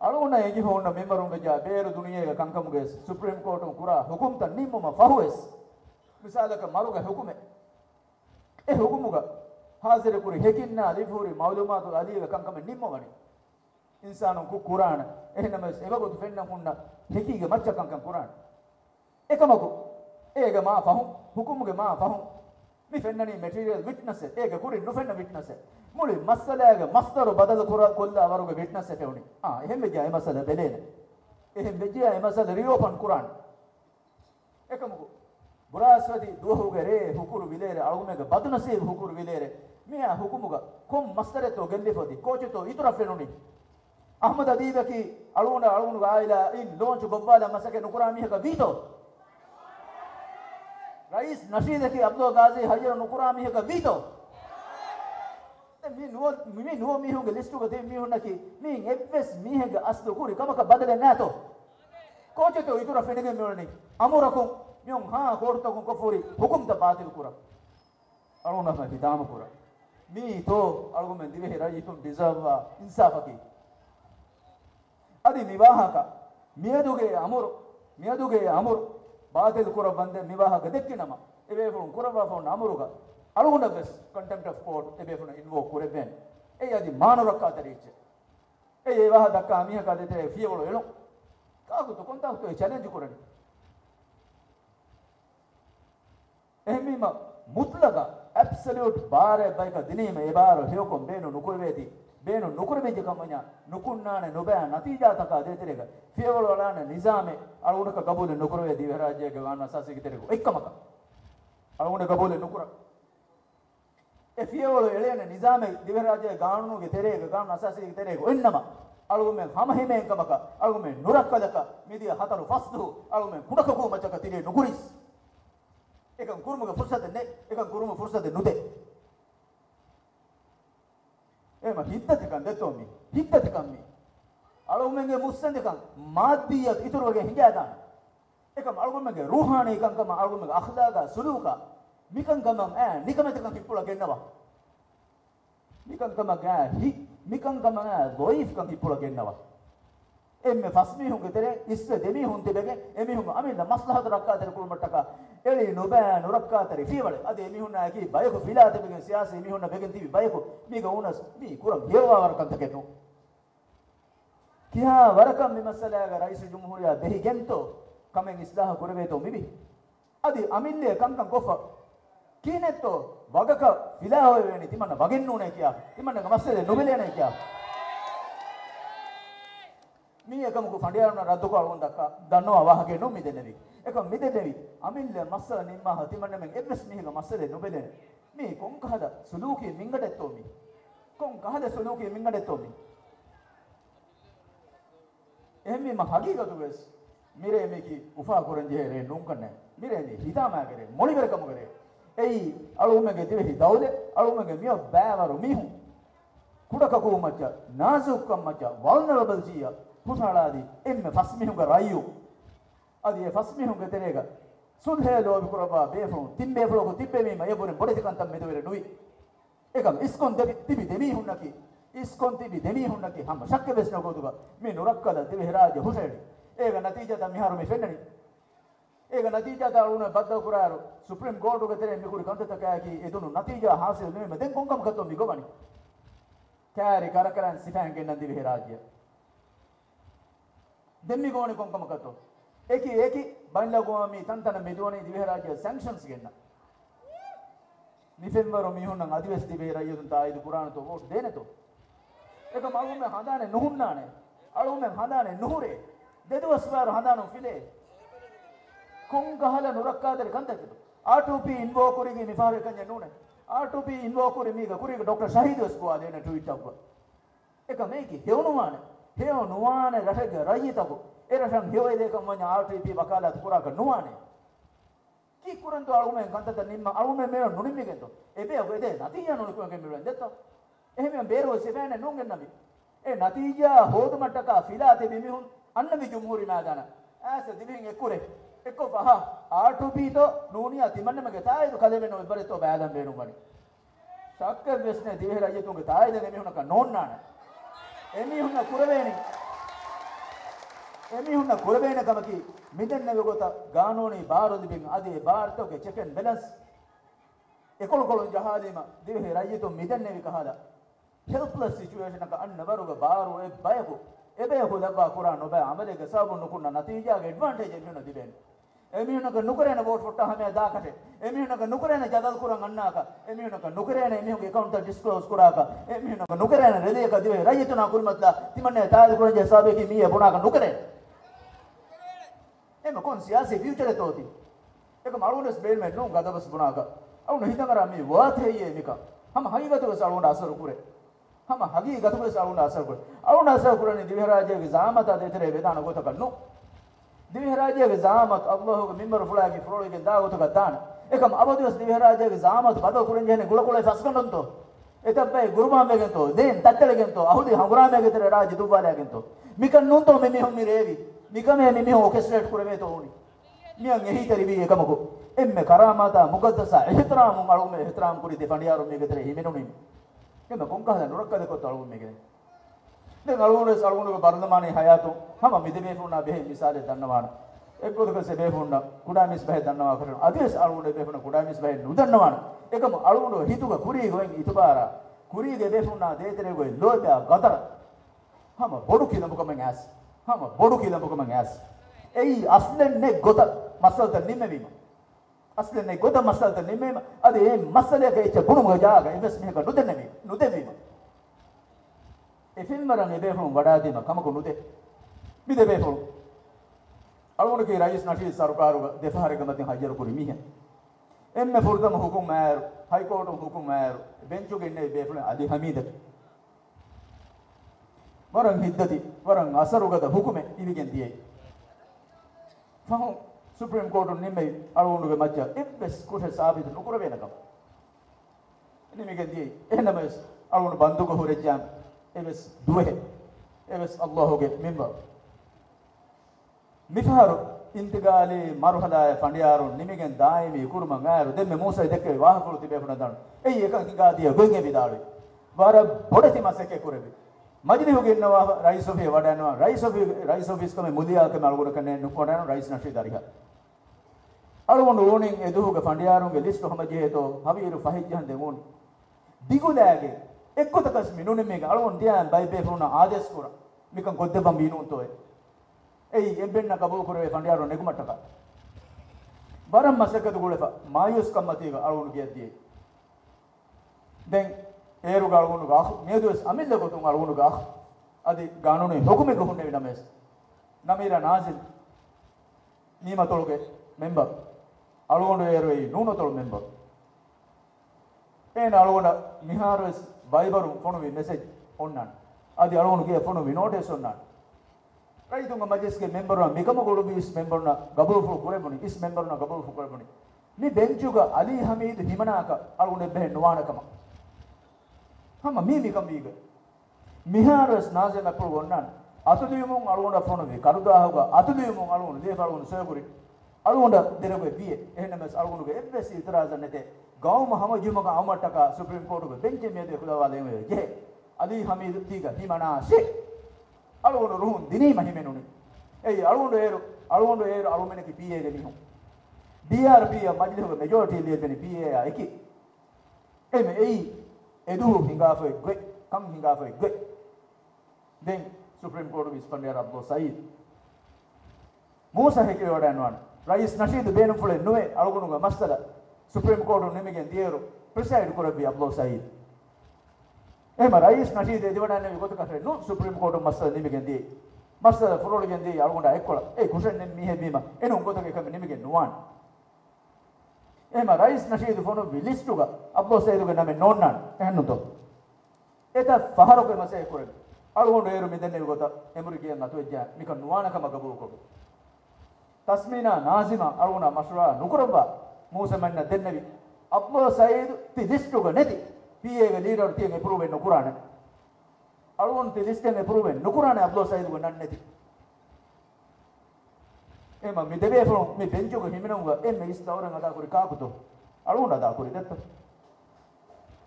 අලුන ඒගි හොන්න මෙමරුන්ගජ බේරු දුනියේක කංකමුගේ සුප්‍රීම් කෝටුම් කුරා හුකුම්ත නිම්මම ෆහුවෙස් මිසාලක මරුග හුකුමේ ඒ හුකුමුග හාසිර කුරි හෙකින්න අලිෆූරි මවුලුමාතු අලියක කංකම නිම්මවනි ඉන්සානුන් කු කුරාන එහෙනම එවගොත් වෙන්න හුන්න හෙකීගේ මච්ච කංකම් කුරාන එකමකෝ ඒග මාපහුම් හුකුමුගේ මාපහුම් මේ ෆෙන්නනි මැටීරියල් විට්නස් ඒක කුරින් නොෆෙන්න විට්නස් මුලින් මස්සලයාගේ මස්තරු බදල කුර කොල්ල අවරුගේ විට්නස් එක උනි ආ එහෙම ගියා ඒ මසල බෙලේන. එහෙම ගියා ඒ මසල රියෝපන් කුරාන්. එකමුකෝ බුරාස්වති දුවහුගේ රේ හුකුරු විලේර අලුමෙගේ බදුනසේ හුකුරු විලේර. මෙයා හුකුමුග කොම් මස්තරතෝ ගෙල්ලිපොදි කෝචතෝ ඉතුරු ෆෙනුනි අහමද දීවකි අලුණ අලුණු ගායිලා ඉන් ලෝන්ච් ගොබ්වාලා මසකේ නුකුරා මිහක වීතෝ. රයිස් නශීදකි අබ්දුල් ගාසි හයිර නුකුරා මිහක වීතෝ. මේ නුව මේ නුව මිහුගේ ලිස්ට් එක දෙමි හොන්නකි මේ එෆ්එස් මිහක අස්තු කුරි කමක බදලේ නැතෝ. කෝචතෝ ඉතුරු ෆෙනගෙ මෙවලනේ අමුරකෝ මියුන් හා කෝර්තකෝ කෆුරි හුකුම් ද බාතිල් කුරා. අරුණා ෆති දාම කුරා. මේ තෝ අල්ගොමෙන් දිවේ රයිතුන් ඩිසර්වා ඉන්සාෆකි. අදි විවාහක. මියදුගේ අමුර මියදුගේ අමුර. ಬಾಧೆಗೆ ಕುರ ಬಂದೆ ಮಿವಾಹಗ ದೆಕ್ಕಿನಮ ಎಬೆ ಫೋನ್ ಕುರವ ಫೋನ್ ಅಮರುಗ ಅಳುಗುಣ ಬೆಸ್ ಕಂಟೆಂಪ್ಟ್ ಆಫ್ ಕೋರ್ಟ್ ಎಬೆ ಫೋನ್ ಇನ್ವೋಕ್ ಕುರೆಬೇನ್ ಏ ಅದಿ ಮಾನರಕ್ಕ ತರೀಚೆ ಏ ಏವಾಹ ದಕ್ಕ ಅಮಿಹ ಕದೆತೆ ಫಿಯವಳು ಹೇಳು ಕಾಗುತ್ತು ಕೊಂತಾಗುತ್ತು ಈ ಚಾಲೆಂಜ್ ಕೊರಡಿ ಎಹಮೀಮ ಮುತ್ಲಗ ಅಬ್ಸಲ್ಯೂಟ್ ಬಾರೆ ಬೈಕ ದಿನೀಮ ಎಬಾರು ಹೇಕೊಂ ಬೇನು ನುಕುರ್ವೇದಿ ಬೇನು ನುಕುರಬೆಂಜ ಕಮ್ಮನ ನುಕುನ್ನಾನೆ ನುಬೆ ನತೀಜಾ ತಕ ದೇತಿರೆಗ ಫಿಯವಳ ಒಳಾನ ನಿಜಾಮೆ ಅಳುಗುಣಕ ಗಬೂಲೆ ನುಕುರವೆ ದಿವ್ಯ ರಾಜ್ಯಗೆ ವಾನ ಸಾಸಿಗೆ ತೆರೆಗು ಎಕ್ಕಮಕ ಅಳುಗುಣ ಗಬೂಲೆ ನುಕುರ ಎ ಫಿಯವಳು ಎಳೆಯನೆ ನಿಜಾಮೆ ದಿವ್ಯ ರಾಜ್ಯ ಗಾಣುಗೆ ತೆರೆಗ ಗಾಣು ಅಸಾಸಿಗೆ ತೆರೆಗು ಎನ್ನಮ ಅಳುಗುಮೆ ಹಮ ಹಿಮೆ ಕಮಕ ಅಳುಗುಮೆ ನುರಕ್ಕದಕ ಮಿದಿಯ ಹತರು ಫಸ್ದು ಅಳುಗುಮೆ ಕುಡಕಕು ಮಚಕ ತಿರೆ ನುಗುರಿಸ್ ಏಕಂ ಕುರುಮುಗ ಫುರ್ಸದೆ ನೆ ಏಕಂ ಕುರುಮು ಫುರ್ಸದೆ ನುದೆ එහෙම හිද්දතිකන් දෙතොමි හිද්දතිකන් මේ. අලුමෙන්ගේ මුස්සන්දකන් මාද්දිය ඉතුරු වගේ හිඟා දාන. එකම අලුමෙන්ගේ රූහානී කන්කම අලුමෙන්ගේ අඛලාගා සුලූකා මිකන් ගමන් ඈ නිකමතකන් කිප්පුලා ගෙන්නවා. මිකන් ගමන් ඈ හි මිකන් ගමන් ඈ දොයිෆ් කන් කිප්පුලා ගෙන්නවා. එම්මෙ ෆස්මිහුන්ගේ තෙරේ ඉස්ස දෙමිහුන් තිබෙගේ එමිහුන් අමින්න මස්ලහත රක්කාතර කුරුමට්ටක එලි නුබෑ නුරක්කාතර ෆීවල. අද එමිහුන් ආකි බයකු ෆිලා තිබෙගේ සියාසී එමිහුන් බෙගෙන් තිබි බයකු. මීග උනස් මී කුරම් ගෙවා වරකන්ත කෙනු කියා වරකම් මි මසලාග රයිස් ජුම්හුරියා දෙහි ගෙන්තෝ කමෙන් ඉස්ලාහ කුරවේතෝ මිබි. අදි අමිල්ලේ කංකම් කොෆ. කීනෙත්තෝ වගක ෆිලා හොය වෙන්නේ තිමන්න වගෙන්න උනේ කියා තිමන්න මස්සලේ නොබෙලේ කියා මී එකමක ෆඩියාරන රද්දක අලුන්දක්ක දන්නවා වාහගේ නො මිදෙනෙවි එක මිදෙනෙවි. අමිල්ල මස්සල නිම්මා හතිමන්නමෙන් එබ්ස් මිහිග මස්සලේ නොබෙලෙන. මේ කොන් කහද සුලූකී මින්ගඩෙත්තෝ මි කොන් කහද සුලූකී මින්ගඩෙත්තෝ මි එහෙම ම හගීගතු වෙස්. මිරේ මේකි උෆා කරන් ජෙහෙරේ නුම් කන්නේ මිරේ මේ හිතාමා කරේ මොලිවරකම කරේ. එයි අලුමගේ දිවෙහි දවුලේ අලුමගේ මිය බෑවරු මිහු කුඩක කුමච්ච නාසුක්කම් මච්ච වල්නරබල් ජීයා. පුතාලාදී එම්ම ෆස්මිහුගේ රයියු. අදී ෆස්මිහුගේ තෙරේග සුල්හේ ලෝබි කුරබා බේෆුන් තිම්බේ ෆලෝක තිබ්බේ මේ මයබුනේ බොඩේ කන්තම් මෙදවෙර නුයි. එකම් ඉස්කොන් දෙවි තිබි දෙමි හුන්නකි ඉස්කොන් තිබි දෙමි හුන්නකි හම ශක්ක වෙස්න කොදුග මේ නුරක්කද දෙවි හරාජ හුසෙඩි ඒක නතිජත මිහාරු මේ ෆෙන්නනි ඒක නතිජත අරුණ බද්ද කුරාරු සුප්‍රීම කෝර්ට් උගේ තෙරේ මිකුරි කන්තත කෑකි. එදුණු නතිජා හාසිල් නෙමෙ දෙන් කොංගම් කතෝ මිගොබනි කෑරි කරකරන් සිෆෑන් ගෙන්නන් දිවි හරාජය දෙම්මිගෝණි කොංකමකතු. ඒක ඒක බයිලගෝම තන්තන මෙදුවන දිවහරාජය සංක්ෂන්ස් ගන්න. නිසෙන්වර මිහුන්න අධිවස් දිවේරයුතුන් ආයුධ පුරාණතු ෝට් දෙනතු. එක මගුම හදානේ නොහුන්නානේ අලුම හදානේ නොහුරේ දෙදවස්වාර හදානු ෆිලේ. කුංගහල නොරක්කාදර කන්තැතු. ආටපි ඉන්වෝකුරගේ නිපාරකය නන. ආටපි ඉන්වෝකුර මේක කුරේ ඩොක්ට ශහිදස්කවා දෙන ටවිටක්ව. එක මේක හෙවුණුවානේ හේව නොවාන රහග රයිතබු එරසම් හේවේදක මඤ ආටිපි වකාලත් පුරාක නොවානේ. කි කුරන්තු අලුමෙන් කන්තත නිම්ම අලුමෙන් මේ නොනිම්මිගෙන්තු එබේ ඔබේ නතිය නොනිකුන් කෙමිලෙන් දෙත්ත. එහෙම බේරෝ සෙබෑනේ නුන්ගෙන් නබි ඒ නතිජා හෝදමට්ටක ෆිලා තෙ බිමිහුන් අන්න මේ ජුම්හූරි නාදාන ඇස දිවින් එක්කුරේ. එක්කෝ පහ. ආටුපි තෝ නූනිය තිමන්නමගේ තායදු කලෙවෙන ඔබරේ තෝ බෑදම් බේරුම් වනි. සක්ක වෙස්නේ දිවිහෙ රජතුන්ගේ තායද නෙමෙහුනක නෝන්නානේ. එමිහුන්න කුරවේනි එමිහුන්න කුරවේන කමකි මිදෙන්න වෙගොත ගානෝනි බාරොදිබින් අදේ බාර්තෝගේ චෙකන් බැලන්ස් එකොල කොලොන් ජහාදීම දිවෙහි රජිතු මිදෙන්නේ විකහලා හෙල්ප්ලස් සිචුේෂන් එක අන්න වරුග බාරෝ ඒ බයකු එබේ හොදබා කුරාන ඔබ අමලේක සාබුන් නුකුන්න නතිජාගේ ඇඩ්වාන්ටේජ් එක නෙන දිබෙන්නේ එමිහුනක නුකරේන වෝට් ෆොට්ට හැම දාකට. එමිහුනක නුකරේන ජදල් කුරන් අන්නාක. එමිහුනක නුකරේන එමිහුගේ account ඩිස්ක්ලෝස් කුරාක. එමිහුනක නුකරේන රෙදේක දිවේ රජතුනා කුරුමත්ලා තිමන්නේ තාද කුරන් ජසාබේකි මීය බොනාක නුකරේ. එම කොන් සියාසි ෆියුචර් තෝති. එක මරුනස් බේල්මෙන් නෝ ගදබස් බොනාක අවුන හිතකරා මේ වාතේයේ මික හම හයිගතව සලුන්ඩ අසර කුරේ. හම හගී ගතව සලුන්ඩ අසර කුරේ. අවුන අසර කුරනේ දිවහරාජයේ ගාමත දෙතරේ වේදාන ගොතක නෝ දිවිහරාජයේ zamat Allahu minbar fulagi frolege daawatu gatana ekam abadiwas දිවිහරාජයේ zamat බද කුරෙන් ජනේ ගුල කුලේ ෆස්කන්නොන්තෝ එතබ්බේ ගුරුමාමෙගෙන්තෝ දෙන් තත්තලගෙන්තෝ අහුදි හඟුරාමෙගෙතර රාජ දුබාලගෙන්තෝ මිකන් නුන්තෝ මෙමිහුන් මිරේවි මිකමේ මෙමිහුන් ඔකෙස්ට්‍රේට් කුරමේ තෝනි මියන් එහි තරිවි එකමකෝ. එම්මෙ කරාමාතා මුකද්දස ඉහ්තරාම් මලුමෙ ඉහ්තරාම් කුරි දෙපණ්ඩියාරු මේගෙතර හිමිනුනි එම්මෙ කොංකහද නුරක්කද කොත් අලුම් මේගෙනේ දැන් අලුණේ සලුණුක බර්ධමානයේ හයාතු හැම මිදමේ ෆුණා බෙහෙ මිසාලේ දන්නවාන. එක්කොදක සෙබේ ෆුණා කුඩා මිස් බෙහෙ දන්නවා කරන. අදිස් අලුණේ බෙහෙ ෆුණා කුඩා මිස් බෙහෙ නුදන්නවාන. එකම අලුණු හිතුක කුරී ගොෙන් ඉතුබාරා. කුරී ගෙබේ ෆුණා දේතරේ ගොයි ලෝබයා ගතර. හැම බොඩු කිලඹකම ඇස්. හැම බොඩු කිලඹකම ඇස්. එයි අස්ලෙන්නේ ගොත මසල්ත නිමෙවීම. අස්ලෙන්නේ ගොත මසල්ත නිමෙම අද ඒ මසලයක ඉච්ච බුණුම ජාග ඉන්වෙස්ට්මන්ට් එක නුදෙන්නේ නුදෙවීම එෆිල්මරන් එබේහුම් වඩාදීම කමකු නුදේ. මිදේ බේහුම් අලුණුකේ රයිස් නටි සරකාරුග දෙෆාරක මතින් හජර කුරි මිහ. එම්මෙ ෆුර්දම හුකුම් මෑර හයිකෝට් හුකුම් මෑර බෙන්චු ගෙන්නේ බේෆුල අදි හමීදක වරන් හිද්දති වරන් අසරුගද හුකුමේ ඉවිගෙන් දියේ ෆහු සුප්‍රීම කෝට් නිමෙයි අලුණුගේ මච්ච එබ්බස් කුෂ සාබිත නුකුර වෙනකම්. නිමිගෙන් දියේ එහෙනමස් අලුණු බන්දුක හොරෙච්චාම් එවස් දුවේ එවස් අල්ලාහගේ මින්බර් මිෆාරු ಇಂತಿಗಾಲಿ ಮರುಹದಾಯ ಫಂಡಿಯಾರು ನಿಮಿಗೆನ್ ದಾಯಿಮಿ ಕುರುಮಂ ಆರು ದೆಮ್ಮೆ ಮೂಸೈ ದೆಕ್ಕೆ ವಾಹಕುಳು ತಿಬೆ ಫುಣ ದಣ ಎಯ್ ಏಕ ಹಿಂಗಾದಿಯ ಗೊಂಗೆ ಬಿದಾಳು ವಾರ ಬೊಡತಿ ಮಸಕ್ಕೆ ಕುರೆಬಿ මජිලි ගෙන්නවා රයිස් ඔෆිය වඩනවා රයිස් ඔෆිය රයිස් ඔෆිස් කම මුදියාකම අලගොඩ කන්නේ නුකොඩන රයිස් නෂි දරිහ අලගොඩ ඕනින් එදුහුග ෆණ්ඩියාරුන්ගේ ලිස්ට් හම ජේතෝ හවිරු ෆහිජ්ජන් දෙමුන් එක්ක තකස්මි. නොනේ මේක. අලොන්දියා බයිබේ පුන ආදේශ කුර. මිකන් කොද්දබම් බිනුන්තෝය. එයි එබෙන්න කබෝ කරේ ෆන්ඩියාරෝ නෙගුමට්ටක. බරම් මසකද ගුලෙප මායුස් කම්මතිග අලොන් ගියද්දී දැන් ඒරු ගලවුණු ගහ මේදුස් අමිල්ල ගොතුන් අලවුණු ගහ අදි ගානුනේ හොකුමෙ ගොහුන්නේ විනමෙස් නමීර නාසිල්. නීමතොලගේ මෙම්බර් අලුගොඩ ඒරුවේ නූනතොල් මෙම්බර් එන අලුගොඩ මිහාරස් ಬೈಬರು ಫೋನುವಿ ಮೆಸೇಜ್ ಒಣ್ಣಾನ್ ಅದು ಅಳುಗೊಂಡು ಫೋನುವಿ ನೋಟಿಸ್ ಒಣ್ಣಾನ್ ರೈತುಂಗ ಮಜಸ್ಗೆ ಮೆಂಬರ್ನ ಮಿಕಮಗೊಳು ಇಸ್ ಮೆಂಬರ್ನ ಗಬರುಫು ಕುರೆಬುನಿ ಇಸ್ ಮೆಂಬರ್ನ ಗಬರುಫು ಕುರೆಬುನಿ ಮಿ ಬೆಂಚುಗ ಅಲಿ ಹಮೀದ್ ಹಿಮನಾಕ ಅಳುಗುನೆ ಬೆಹೆ ನುವಾಣಕಮ ಹಮ ಮೀ ಮಿಕಂ ಬೀಗ ಮಿಹಾರಸ್ ನಾಜೆ ಮಪ್ಪಳು ಒನ್ನಾನ್ ಅತುದಿಯುಮುಂ ಅಳುಗೊಂಡ ಫೋನುವಿ ಕರುದಾಹುಗ ಅತುದಿಯುಮುಂ ಅಳುಗೊಂಡು ದೇಫ ಅಳುಗೊಂಡು ಸೋಯಗುರಿ අලුවොඩ දෙරව විය එහනමස් අලුුණුගේ එබ්‍රෙස් ඉතරාසන්නත ගෞම හම ජුමක අමටක සුප්‍රීම් කෝටුක බෙන්චමේද කුලවාදයමයගේ අදී හමීද තීග හිමනාශේ. අලුවොඩ රුහුන් දිනී මහිමෙනුනි ඒ අලුවොඩ ඒරු අලුවොඩ ඒරු අලුමෙනකි පීඒග මිහු DRP මජලිහුග මෙජෝටී ලියතෙන පීඒ අයකි එම එයි එදුහු හිඟාපයි ගොයි කම් හිඟාපයි ගොයි. දෙන් සුප්‍රීම් කෝටු විස්පන්ඩය අබ්දෝ සයිද. මූසහෙකි වඩන්වන්න ರಯೀಸ್ ನಶೀದ್ ಬೇನುಫುಳೆ ನುವೆ ಅಳಗುನುಗ ಮಸ್ತದ ಸುಪ್ರೀಂ ಕೋರ್ಟ್ ನಿಮಗೆ ದಿಯರು ಪ್ರಿಸೈಡ್ ಕೊರಬಿ ಅಬ್ಲೋ ಸಯೀದ್ ಏಮ ರಯೀಸ್ ನಶೀದ್ ದಿವಡ ನಿಮಗೆ ಗೊತ್ತುಕಟ್ರೆ ನು ಸುಪ್ರೀಂ ಕೋರ್ಟ್ ಮಸ್ತದ ನಿಮಗೆ ದಿ ಮಸ್ತದ ಫುರೋಳಿಗೆ ದಿ ಅಳಗುಂಡ ಐಕೊಳ ಏ ಕುಶನ್ ನಿನ್ ಮೀಹೆ ಬೀಮ ಏನು ಗೊತ್ತುಗೆ ಕಮ್ಮಿ ನಿಮಗೆ ನುವಾನ್ ಏಮ ರಯೀಸ್ ನಶೀದ್ ಫೋನು ವಿಲಿಸ್ಟುಗ ಅಬ್ಲೋ ಸಯೀದುಗ ನಮಗೆ ನೋಡ್ನಾನ್ ಹೆಣ್ಣುತೋ ಏತ ಫಹರೋಗೆ ಮಸೆ ಕೊರಬಿ ಅಳಗುಂಡ ಏರು ಮಿದನ್ನೆ ಗೊತ್ತ ಎಮುರಿಗೆ ನತು ಎಜ್ಜ ಮಿಕ ನುವಾನಕ ಮಗಬು ಕೊಡು අලුගොඩ මෂුරා නුකරබා මූසමන්න දෙන්නවි. අබ්බෝ සයිද් තිලිස්ටුග නැති. PA ලීඩර් තියෙන් අප්‍රූව් වෙන්න කුරාන අලුවන් තිලිස්ටෙන් අප්‍රූව් වෙන්න කුරාන අබ්ලෝ සයිද් ගන්නන්න නැති. එම මි දෙවේ ෆොන් මි බෙන්චුක හිමිනුග එම් ඉස්තවරන් අදා කුරි කාකුතෝ. අලුවන් අදා කුරි දෙත්ත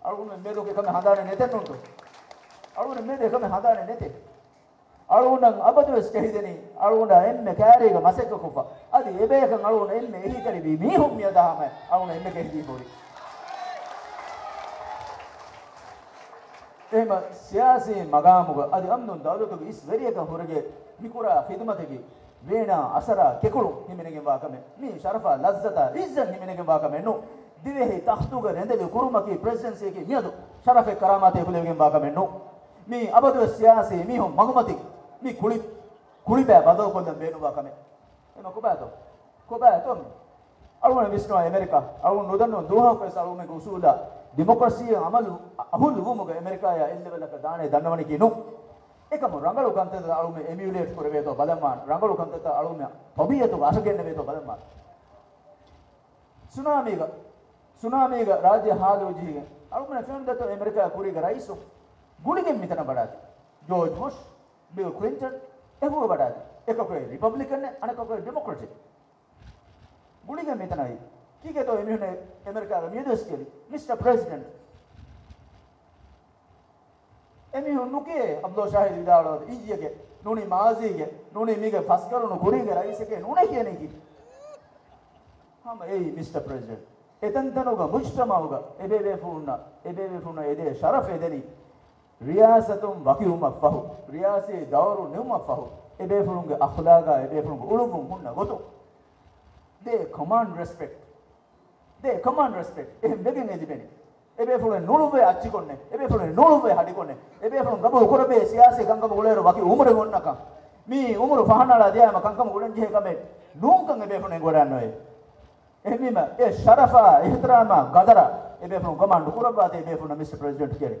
අලුවන් මේලෝක කම හදානේ නැතෙන් උන්තු අලුවන් මේ දෙකම හදානේ නැතේ අලුවන් අබදු ස්කහිදෙනි අලුවන් එන්න කෑරීක මසෙක කුපා අදි එබේකන් අලුවන් එන්න එහි කරි බි මීහුම් මියදාම අලුවන් එන්න කෙහිදී පොරි. එහෙම සියාසී මගාමුග අදි අම්නුන් දවදතුග ඉස් වෙරියක හොරගේ මිකුරා ඛිදමතකි. වේනා අසරා කෙකුළු හිමිනගෙන් වාකමෙ මේ ශරෆා ලස්සතා ඉස්සන් හිමිනගෙන් වාකමෙ නු දිවෙහි තඛ්තුග රැඳෙවි කුරුමකි ප්‍රෙසිඩන්සියකි මියදු. ශරෆේ කරාමාතේ කුලෙගෙන් වාකමෙ නු මේ අබදු සියාසී ni kuli kulibaya bado ko da benu ba kame eno ko ba to ko ba to alwon visno america alwon nodanno doha ko sa alwon ko usula democracy amalu ahulu wumu ga america ya ille bela ka daane dannawani kinu එකම රංගලු කන්තේ අලුම එමියුලේට් කර වේතෝ බලමාන. රංගලු කන්තේ අලුම පබියතු අසගෙන්න වේතෝ බලමාන. සුනාමීග සුනාමීග රාජ්‍ය හාලෝජීග අලුම ෆෙන්දතෝ America කුරීග රයිසු. ගුලිගෙන් මිතන බඩාති ජෝර්ජ් බුෂ් බිල් ක්ලින්ටන් එහුව වඩාද? එක කොයි රිපබ්ලිකන් අනෙක කොයි ඩෙමොක්‍රටික් ගුණිග මෙතනයි. කීකේ તો එමිහුනේ? ඇමරිකාවේ මියදස් කියලා මිස්ටර් ප්‍රෙසිඩන්ට් එමිහු නුකේ අබ්දුල් ශාහිද් විදාලවද ඉජියගේ නුනි මාසීගේ නුනි මීගේ පස් කරනු කුරිගේ රයිසගේ නුනේ කියන්නේ කි හම එයි මිස්ටර් ප්‍රෙසිඩන්ට් එතන තනෝග මුජ්තමාවග එබේ වේ ෆුන්නා එබේ වේ ෆුන්නා එදේ ශරෆ් එදෙනි රියාසතුම් වකිඋම ෆහු රියාසී දවරු නෙවුම ෆහු එබේ ෆුන්ගේ අඛලාගා එබේ ෆුන්ගේ උළුගුම් හුන්න ගොතු. They command respect. They command respect. එහෙම දෙකෙන් එදිබෙනේ එබේ ෆුලෙන් නුළුවේ අච්චි කොන්නේ. එබේ ෆුලෙන් නුළුවේ හඩි කොන්නේ. එබේ ෆුලෙන් ගබ උකරබේ සියාසෙ ගංගම ගොලේර වකි උමර ගොන්නක මී උමර ෆහනාලා දියාම කංකම ගොලන් ජෙහ කමේ නූංකන් එබේ ෆුලෙන් ගොඩන්නෝයි එහෙමම ඒ ශරෆා ඉහ්තරාම ගදර එබේ ෆුලෙන් කමාන්ඩ් කුරබාතේ එබේ ෆුලෙන් මිස්ටර් ප්‍රෙසිඩන්ට් කියරේ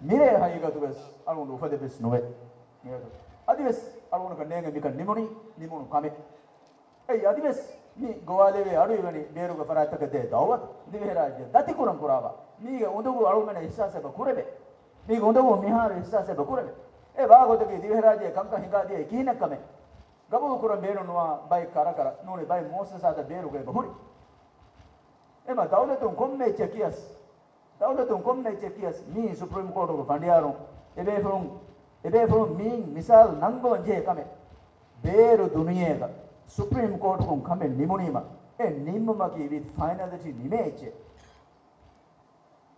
ෆෙන්නනි teo nuwa warugo siyasi lido mitenan duha ko es veri kamuge lazzatu veri kamuge edumum e befurunge edum fili kama kannuwe abadu es abadu es e befurunge karuga mi la rahayaki veri kamuge raha nikama niume ganna je datto nikama niume ganna je ehmi ba mire hayiga tu bes alundu ufade bes nuwe අදිවෙස් අලුණක නේග මික නිමුණි නිමුණු කමෙ. ඒ අදිවෙස් මේ ගෝවාලේ අඩුයි වෙනි බේරුග ෆරාතක දේ දවවත් දිවේ රාජ්‍ය දති කුරම් පුරාවා. මීගේ උඳුගු අලුමන ඉස්සාසෙ බකුරෙබේ මීගේ උඳුගු මිහාර ඉස්සාසෙ බකුරෙබේ ඒ වාගොතගේ දිවේ රාජ්‍ය කංක හිඟාදී කීනකම. ගබු කුරම් බේරුනවා බයි කර කර. නෝනේ බයි මොසසාද බේරුගේ බහුරි එම දවලතුන් කොම්මේ චකියස් dawda tun komne chekiyas mi supreme court ko fandiyarun ebe from ebe from mi misal nango je kame. Beru duniye ga supreme court ko kame nimunima e nimma ki with finality nimeche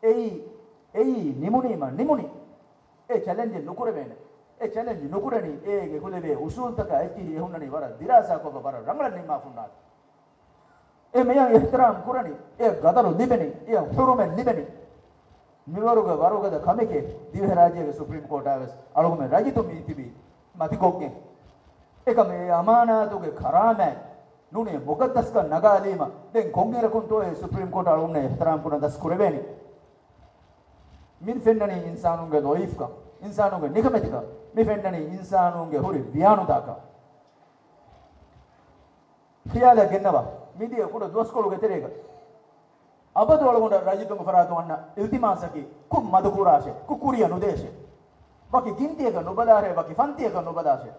ei ei nimunima nimuni e challenge nukurabene e challenge nukurani e ge kulebe usul taka ekiri ehunani wara dirasa ko bara rangal nimma funna e meya ihtiram kurani e gadaru nibeni e hurumen nibeni මිවරුග වරුගද කමකේ දිව රාජ්‍යයේ supreme coat ආවස්. අලුගම රජතුමි තිබි මතිකොක්ගේ එක මේ අමානාතුගේ කරාමෑ. නුනේ මුකද්දස්ක නගාලීම. දැන් කොංගෙරකුන් තෝේ supreme coat අලුන්නේ ඉහ්තරාම් කුණ දස් කුරෙවෙනි. මින් ෆෙන්නනි ඉන්සානුන්ගේ ලොයිෆ්ක ඉන්සානුන්ගේ නිකමෙතික මි ෆෙන්නනි ඉන්සානුන්ගේ හොරි වියානුදාක ඛියාල ගෙන්නවා. මිදිය කුඩ දොස්කොළුගේ තෙරේක අබද ඔලගොඩ රජතුංග ෆරාතු අන්න ඉල්තිමාසකි. කුම් මදුකුරාෂේ කුකුරිය නුදේශේ වකි ගින්තියක නුබදාරේ වකි ෆන්තියක නුබදාෂේ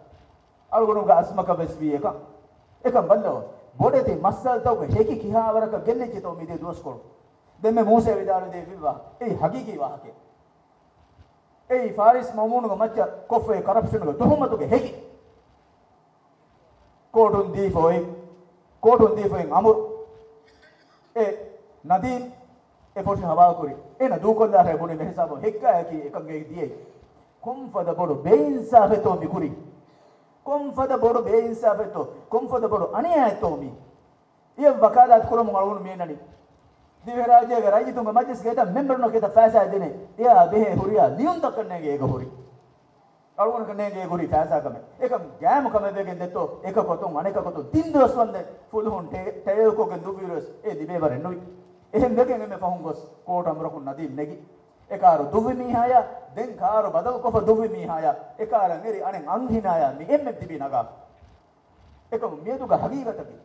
අලුගොනුග අස්මක වෙස්වි එක. එක බල්ලව බොඩේති මස්සල් තවක හේකි කිහාවරක ගෙල්ලෙච්ච තෝ මිදිය දොස්කොළු දෙමෙ මූසේ විදාලු දේ විවා ඒ හගීකි වාහකේ ඒ ෆාරිස් මමුණුග මච්ච කොෆේ කරප්ෂන්ග තුහමතුගේ හේකි. කෝටුන් දීෆෝයි නදීම් එපොටි හවා කුරි. එන දූකොල්ලා රේ බොනේ මෙහසම හෙක්කා කි එකංගේ දියේ කොම් ෆද බොඩු බේන්සා ෆෙතෝ මි කුරි. කොම් ෆද බොඩු බේන්සා ෆෙතෝ. කොම් ෆද බොඩු අනේ ඇතෝ මි ඊය වකාලත් කරමු අලුණු මේනනි. දිවේ රාජ්‍යයේ රාජ්‍යතුංග මජ්ලිස් ගේත මෙම්බර් නෝ කේත ෆෑසා දෙනේ. එයා බෙහෙ හුරියා ලියුම් දක්කන්නේ ඒක හුරි. අලුවන කනේගේ ගුරි තෑසාකම එක ගෑම කමදගෙන් දෙතෝ එක කොතුන් අනෙක කොතු දින්දුවස් වන්ද. ෆුල්හුන් ටේල්කොගෙන් දුබිරස් ඒ දිබේ වරෙන්නුයි එහෙන් දෙකෙන් එමෙ පහුන් ගොස් කෝටම් රකුන් නදී නෙගි. ekaru duvi mihaya den karu badal kofa duvi mihaya ekara ngeri anen anghinaya mi emme dibi naga ekam miedu ga hagigataki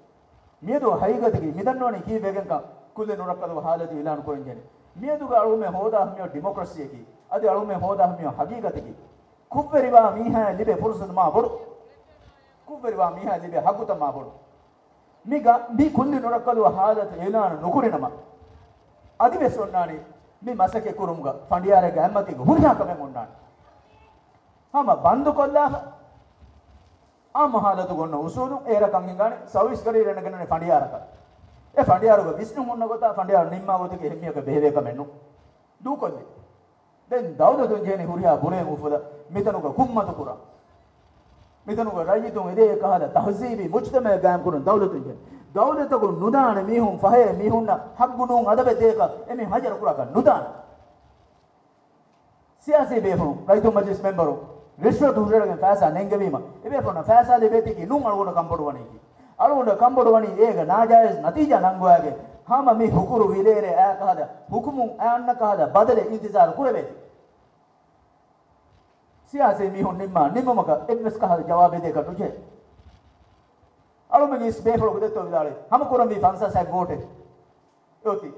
miedu haigataki midannone ki begenka kulle norakkadu halati ilan ko injene miedu ga alume hoda hmio democracy ki adi alume hoda hmio hagigataki kubberi wa mihaya libe fursat ma bodu kubberi wa mihaya libe haguta ma bodu miga mi kulle norakkadu halati ilan nokurinama ಸೊನ್ನಾನಿ me ಮಸಕೆ ಕುರುಮ್ಗ ಫಂಡಿಯಾರೆಗೆ ಅಮ್ಮತಿಗೆ ಹುರಿಹಾಕಮೆ ಮುಂಡಾನಿ ಹಮ ಬಂದು ಕೊಲ್ಲಾಹ ಆ ಮಹಾಲತುಗೊಂಡ ಉಸೂರು ಏರ ಕಂಗಿಂಗಾಣಿ service curry ರೆನಗನೆ ಫಂಡಿಯಾರಕ A ಫಂಡಿಯಾರುಗ Vishnu ಮುನ್ನ ಗೊತ್ತಾ ಫಂಡಿಯಾರು ನಿಮ್ಮ ಗೊತ್ತಿಗೆ ಹೆಮ್ಮಿಯಕ ಬೇವೇಕ ಮೆನ್ನು ದೂಕೊಲ್ಲಿ දැන් දවදතුන් ජේනි හුරියා බුරේ මුෆද මෙතනුක කුම්මතු කුරා මෙතනුක රජිතුන් එදේ කහද තහසීබි මුජ්තමා ගාම් කුරන් දවදතුන් ජේනි ದೌಲತಗು ನುದಾನ ಮೀಹುಂ ಫಹೆಯ ಮೀಹುನ್ನ ಹಗ್ಗುನುಂ ಅದಬೆ ದೇಕ ಎಮಿ ಹಜರ ಕುರಾಕ ನುದಾನ ಸಿಯಾಸಿ ಬೇಫುನು ರೈತು ಮಜ್ಲಿಸ್ ಮೆಂಬರು ರಿಶ್ವತ್ ಹುಜರಗೆ ಫಾಸ ನೆಂಗವೀಮ ಇಬೇಫುನ ಫಾಸಾಲಿ ಬೇತಿಕಿ ನುಂ ಅಳುಗುಣ ಕಂಬಡುವಣಿಗಿ ಅಳುಗುಣ ಕಂಬಡುವಣಿ ಏಗ ನಾಜಾಯಸ್ ನತೀಜ ನಂಗುವಾಗೆ ಹಾಮ ಮೀ ಹುಕುರು ವಿಲೇರೆ ಆ ಕಹದ ಹುಕುಮು ಆ ಅನ್ನ ಕಹದ ಬದಲೆ ಇಂತಿಜಾರ ಕುರಬೇತಿ ಸಿಯಾಸಿ ಮೀಹುನ್ ನಿಮ್ಮ ನಿಮ್ಮಮಕ ಎವ್ವೆಸ್ ಕಹದ ಜವಾಬೆ ದೇಕ ಟುಜೆ Alume ඉස්බේහලොක දෙතෝ විදාලේ. හම කොරම් වී 500ක් වෝටේ. යෝති.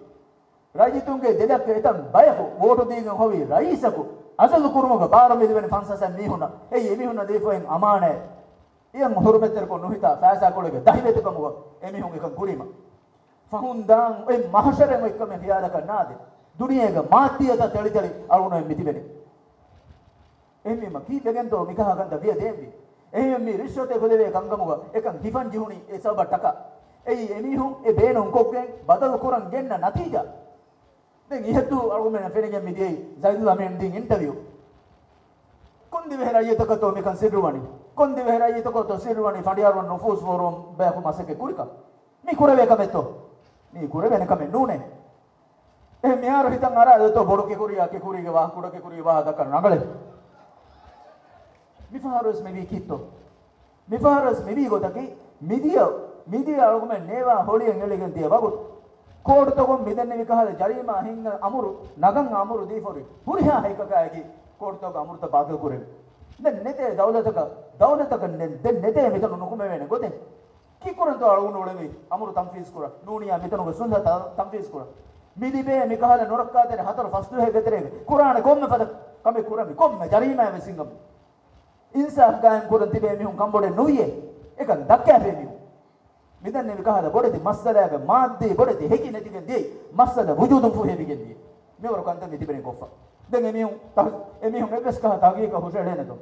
රජිතුන්ගේ දෙදක් එතන් බයකු වෝටු දීගෙන හොවි රයිසකු අසලු කුරුමක බාරම ඉදවෙන 500ක් මීහුණ. එයි එමිහුණ දීපෝෙන් අමානේ. ඉයන් හොරුමෙතර කො නොහිතා ෆෑසා කොලගේ දහිවෙතු කමුව එමිහුන් එක ගුරිම. ෆහුන්දාන් ඔය මහෂරෙන් ඔය කම හියාදක නාදේ. දුනියේග මාත්‍යත තෙලි තෙලි අරුණෙ මිතිබෙනේ. එම්මීම කී දෙගෙන් දෝ මිකහ ගන්ද විය දෙම්බි. එහිම මි රිශ්වතේ කොදේ කංගමුග එකන් ගිෆන් ජිහුනි ඒ සබ ටක. එයි එමිහුන් ඒ බේනුන් කොක්ගෙන් බදල් කුරන් ගෙන්න නතිජා දැන් ඉහතු අල්ගොමෙන් ෆෙනගෙන් මිදියි සයිදුල්ලා මෙන් දින් ඉන්ටර්වියු. කොන්දි වෙහරයියතකතෝ මිකන් සිරුවනි. කොන්දි වෙහරයියතකතෝ සිරුවනි. ෆඩියාරුන් නුෆූස් ෆෝරම් බෑකු මසකේ කුරික. මි කුරවේ කමෙතෝ මේ කුර වෙනකම නූනේ එහෙ මෙහාර හිතන් අර අදතෝ බොඩු කෙකුරියා කෙකුරිගේ වාහ කුඩ කෙකුරිගේ වාහ දක්කන නගලේ මිෆාරස් මෙවි කිත්තෝ මිෆාරස් මෙවි ගොතකි මිදිය මිදිය අලුගම නේවා හොලියෙන් එලිගෙන් තිය වගු කෝඩ තොගොම් මිදන්නේ විකහල ජරීමා හිංග අමුරු නගන් අමුරු දීෆොරි පුරිහා හයිකකායකි කෝඩ තොග අමුරුත බාග කුරේ දැන් නෙතේ දවලතක දවලතක දැන් නෙතේ මෙතන නුකුම වෙන්නේ ගොතේ කි කරන්ත අලුණු ඔලෙමි අමුරු තම්ෆීස් කර නූනියා මෙතනක සුන්ද තම්ෆීස් කර මිදිබේ මිකහල නොරක්කාතේ හතර ෆස්තු හේගතරේ කුරාන කොම්ම පද කමේ කුරමි කොම්ම ජරීමා වෙසිංගම් ඉන්සාෆ් ගායම් කුරන් තිබේ මිහුන් කම්බොඩේ නොවියේ ඒක දක්කෑ මිහුන්. මිදන්නේ විකහල බොඩති මස්සලයාගේ මාද්දේ බොඩති හෙකි නැතිගෙන් දී මස්සල වුජුදුම් ෆු හෙවිගෙන් දී මෙවර කන්ත මිතිබෙනේ කොෆා දැන් එමිහුන් එමිහුන් එබ්ස් කහ තාගේ ක හුසෙඩේ නේද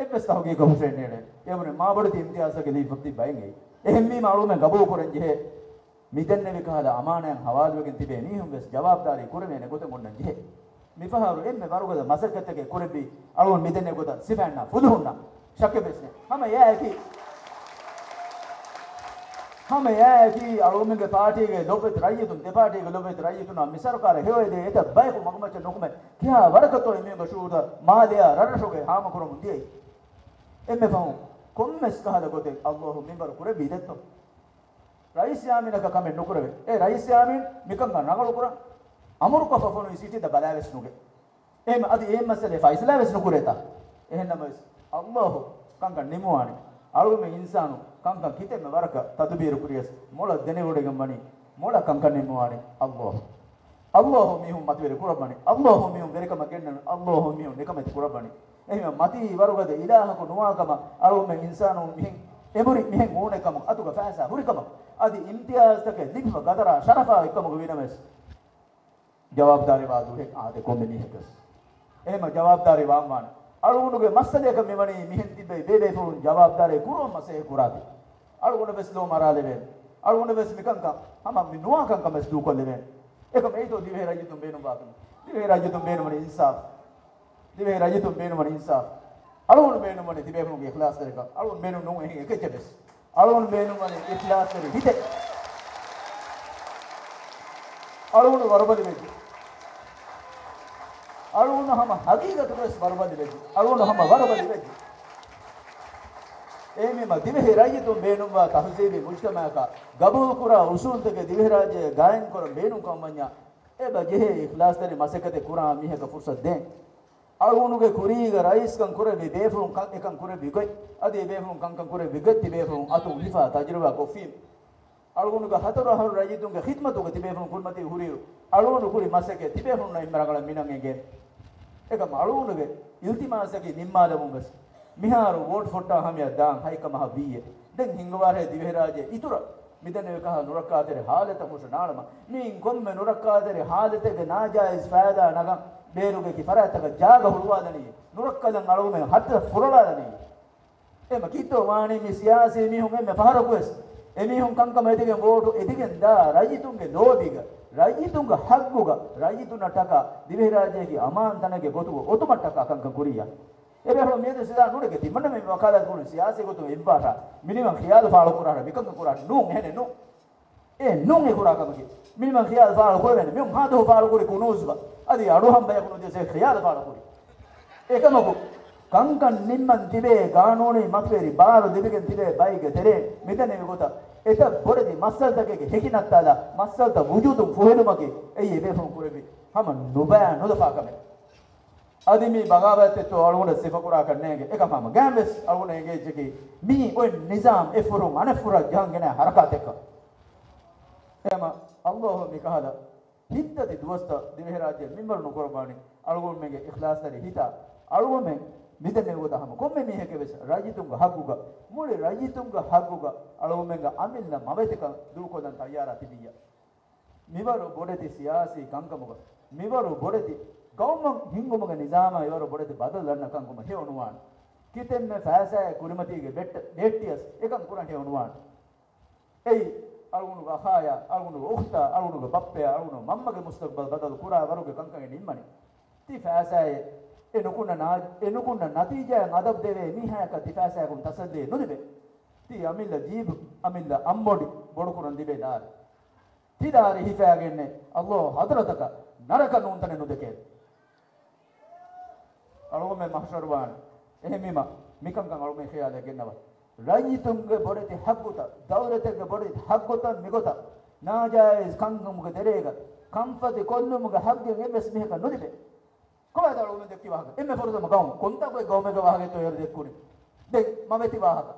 එබ්ස් තාගේ ක හුසෙඩේ නේද එවනේ මා බොඩති ඉම්තියාසගේ ලී ෆක්ති බයින්ගේ එහෙන් මේ මාළුම ගබෝ කරන් ජෙහෙ මිදන්නේ විකහල අමානයන් හවාලුවකින් තිබේ මිහුන් වෙස් ජවාබ්දාරි කුරමේ නෙගොත මොන්න ජෙහෙ. ಮಿಫಹರು ಎಮ್ಮೆ ಬರುಗದ ಮಸರ್ ಕತ್ತಗೆ ಕುರಬಿ ಅಳುವನ್ ಮಿದನ್ನೆ ಗೊದ ಸಿಫಣ್ಣ ಫುದುಹುಣ್ಣ ಶಕ್ಕೆ ಬೇಸ್ನೆ ಹಮ ಯಾಕಿ ಹಮ ಯಾಕಿ ಅಳುವನ್ಗೆ ಪಾಟಿಗೆ ಲೋಪತ್ ರೈಯಿತು ದೆ ಪಾಟಿಗೆ ಲೋಪತ್ ರೈಯಿತು ನಾ ಮಿಸರ್ಕಾರ ಹೇವೈದೆ ಏತ ಬೈಕು ಮಗಮಚ್ಚ ನುಕುಮೆ ಕ್ಯಾ ವರಕತ್ತೋ ಎಮ್ಮೆ ಗಶೂದ ಮಾಲಿಯ ರರಶುಗೆ ಹಾಮ ಕುರು ಮುಂದೆ ಎಮ್ಮೆ ಫಹು ಕೊಮ್ಮೆಸ್ ಕಹದ ಗೊತೆ ಅಲ್ಲಾಹು ಮಿಂಬರು ಕುರಬಿ ಇದೆತ್ತು ರೈಸ್ ಯಾಮಿನಕ ಕಮೆ ನುಕುರವೆ ಏ ರೈಸ್ ಯಾಮಿನ್ ಮಿಕಂಗ ನಗಳು ಕುರ අමරුක සොෆොනු ඉසිටි ද බලාවෙස් නුගේ එහෙම අද ඒ මසලේ ෆයිසලාවෙස් නුකුරේතා එහෙන්නම අල්ලාහ් කංග නිමුවානි. අලුම ඉන්සානු කංග කිතෙම වරක තදබීරු කුරියස්. මොල දෙනේ උඩගම් මණි මොල කංග නිමුවානි. අල්ලාහ්. අල්ලාහ් මිහුම් මතවෙර කුරබණි. අල්ලාහ් මිහුම් වෙරකම ගෙන්නන. අල්ලාහ් මිහුම් නිකමෙත් කුරබණි. එහෙම මති වරුගද ඉලාහක නුවාකම අලුම ඉන්සානු මිහින් එබුරි මිහින් ඕනකම අතුක ෆෑසා හුරිකම. අදි ඉම්තියාස්තක ලික්ව ගදරා ශරෆා එකම විනමස්. ಜವಾಬ್ದಾರಿವಾದು ಆದೆ ಕೊಂದು ನಿಹಿತಸ್ ಏಮ ಜವಾಬ್ದಾರಿ ವಾಂವಾನ ಅಳುಗುಂಡುಗೆ ಮಸ್ತದೇಕ ಮಿವಣಿ ಮಿಹೆಂತಿದ್ದೆ ಬೇರೆ ಸುಳು ಜವಾಬ್ದಾರಿ ಕುರೋ ಮಸೆ ಕುರಾದಿ ಅಳುಗುಂಡು ಬೆಸ್ ಲೋ ಮರಾಲೆವೆ ಅಳುಗುಂಡು ಬೆಸ್ ಮಿಕಂಕ ಹಮ ಮಿನುವಾ ಕಂಕ ಬೆಸ್ ದೂಕೊಲ್ಲೆವೆ ಏಕ ಮೇಯ್ತು ದಿವೆ ರಜಿ ತುಂಬೇನು ಬಾಕನು ದಿವೆ ರಜಿ ತುಂಬೇನು ಮಣಿ ಇನ್ಸಾಫ್ ದಿವೆ ರಜಿ ತುಂಬೇನು ಮಣಿ ಇನ್ಸಾಫ್ ಅಳುಗುಂಡು ಬೇನು ಮಣಿ ದಿವೆ ಮುಗಿ ಇಖ್ಲಾಸ್ ತರಿಕ ಅಳುಗುಂಡು ಬೇನು ನುಂಗು ಹೆಂಗೆ ಎಕ್ಕೆಚ್ಚ ಬೆಸ್ ಅಳುಗುಂಡು ಬೇನು ಮಣಿ ಇಖ್ಲಾಸ್ ತರಿ ಹಿತೆ ಅಳುಗುಂಡು ವರಬಲಿ ಬೇಕು අලුනහම හදීරත වෙස් බරබදි වෙජි අලුනහම බරබදි වෙජි ඒමේ ම දිවෙහි රජතුන් බේනුම්වා තහසීබි මුජ්තමයක ගබූ කුරා උසූන්තක දිවෙහි රාජ්‍ය ගායන් කර බේනුම් කම්මඤ්ඤා. ඒ බජෙහි ඉඛලාස් දරි මසකතේ කුරා මිහක ෆුර්සත් දෙන්. අලුනුගේ කුරීග රයිස් කන් කුරේ බේෆුම් කන් එකන් කුරේ බිගොයි අදී බේෆුම් කන් කන් කුරේ බිගත් බේෆුම් අතු උලිෆා තජරුවා කොෆීම්. අලුණුක හතර හරු රජතුන්ගේ ඛිදමතුක තිබේෆුන් කුල්මති හුරිය අලුණු කුලි මසකේ තිබේෆුන් නයිමරගල මිනංගෙගේ. එක මලුණුගේ ඉල්තිමාසකේ නිම්මාදමුගස් මිහාරු වෝට් ෆොට්ටා හමිය දාන් හයික මහ බීය දැන් හිංගවාරේ දිවේරාජේ ඉතුරු. මිදනේ කහ නුරකාදර حالت මුෂ නාලම. මින් කොම්ම නුරකාදර حالتගේ නාජායිස් ෆෑදා නග බේරුගේ කිෆරාතක ජාග හුලවාදනි නුරකලන් අලුමෙන් හත ෆුරලාදනි. එම කිතෝ වාණි මි සියාසී මිහුමෙ මෙ පහරකුස් එමිහුන් කංකම එදිගෙන් වෝටු එදිගෙන් දා රජතුන්ගේ දෝදිග රජතුන්ගේ හග්ගුග රජතුන ටක දිවේ රාජයේ අමාන්තනගේ ගොතුග ඔතුම ටක කංක කුරියා. එබැහුව මේ දෙසිදා නුඩක තිමන මේ වකාලත් කුණු සියාසේ ගොතු එම්බාට මිනිමන් ඛියාල් පාල කුරාට මිකංග කුරාට නුන් හෙනේ නුන්. ඒ නුන් ඒ කුරාකමකි මිනිමන් ඛියාල් පාල කුරාට මියුන් හාදෝ පාල කුරි කුනෝස්බ අදී අඩෝහම් බය කුනු දෙසේ ඛියාල් පාල කුරි. ඒකමකෝ ಕಂಕಣ್ ನಿಮ್ಮನ್ ತಿವೆ ಗಾನೋಣಿ ಮತ್ವೇರಿ ಬಾರು ದಿವಿಗೆ ತಿವೆ ಬೈಗೆ ತೆರೆ ಮಿದನೆವೆ ಗೊತ್ತ ಎತ ಬೊರದಿ ಮಸ್ಸಲ್ ತಗೆಗೆ ಹೆಕಿನತ್ತಾಲ ಮಸ್ಸಲ್ ತ ವುಜುದು ಫುಹೆನು ಮಗೆ ಎಯ್ ಎಬೆ ಫು ಕುರೆಬಿ ಹಮ ನುಬಯ ನುದಫಾಕಮೆ ಅದಿ ಮೀ ಬಗಾವತ್ತೆ ತೋ ಅಳುಣ ಸಿಫಕುರಾ ಕಣ್ಣೆಗೆ ಏಕ ಮಾಮ ಗ್ಯಾಂಬೆಸ್ ಅಳುಣ ಎಗೆ ಜಿಗಿ ಮೀ ಒಯ್ ನಿಜಾಮ್ ಎಫುರು ಮನಫುರ ಜಂಗನೆ ಹರಕಾತೆಕ ಏಮ ಅಲ್ಲಾಹು ನಿಕಹಲ ಹಿತ್ತದಿ ದುವಸ್ತ ದಿವೆ ರಾಜ್ಯ ಮಿಂಬರನು ಕೊರಬಾಣಿ ಅಳುಗುಣ ಮೆಗೆ ಇಖ್ಲಾಸ್ ತರಿ ಹಿತ ಅಳುಗುಣ ಮೆಗೆ komme miheke ves rajitunga haguga mule rajitunga haguga alawmenga amilna maveteka dukodan tayara tibiya mivaru bodeti siyasi kankamuga mivaru bodeti ಗೌಮಂ ಹಿಂಗುಮಗ Nizam ಇವರು ಬಡತಿ ಬದಲನ್ನ ಕಂಗುಮ ಹೇ ಉಣವಾಣ ಕಿತೆಮ್ಮೆ ಫಾಸಾಯ ಕುರಿಮತಿಗೆ ಬೆಟ್ಟ ಡೇಟಿಯಸ್ ಏಕಂ ಕುರಂ ಹೇ ಉಣವಾಣ ಏಯ್ ಅಳುಗುಣುಗ ಅಹಾಯ ಅಳುಗುಣುಗ ಉಖ್ತ ಅಳುಗುಣುಗ ಬಪ್ಪೆ ಅಳುಗುಣು ಮಮ್ಮಗೆ ಮುಸ್ತಕ್ಬಲ್ ಬದಲು ಕುರ ವರುಗೆ ಕಂಕಗೆ ನಿಮ್ಮನೆ ತಿ ಫಾಸಾಯ එනුකුණ එනුකුණ නතිජයන් අදබ් දෙවේ මිහායක දිෆාසයකුන් තසද්දේ නුදිබේ. ති අමිල්ල ජීබ අමිල්ල අම්මොඩි බොඩු කුරන් දිබේ දාර තිදාරි හිෆෑගෙන්නේ අල්ලාහ් හදරතක නරක නුන්තන නුදකේ. අලුමෙ මහෂර්වාන් එහෙමිම මිකංකන් අලුමෙ ඛයාල ගෙන්නව. රජිතුන්ගේ බොඩති හග්ගුත දෞලතගේ බොඩති හග්ගුත මිගොත. නාජායිස් කංගමුගේ දෙරේක කම්පති කොල්ලුමුගේ හග්ගෙන් එබස් මිහක නුදිබේ. කොහේද අලුම දෙක්කි වහක එම්මෙ ෆොරදම ගවුම් කොන්තා කොයි ගවුමක වහගේ තෝ යර දෙක්කුනි දෙක් මමෙති වහක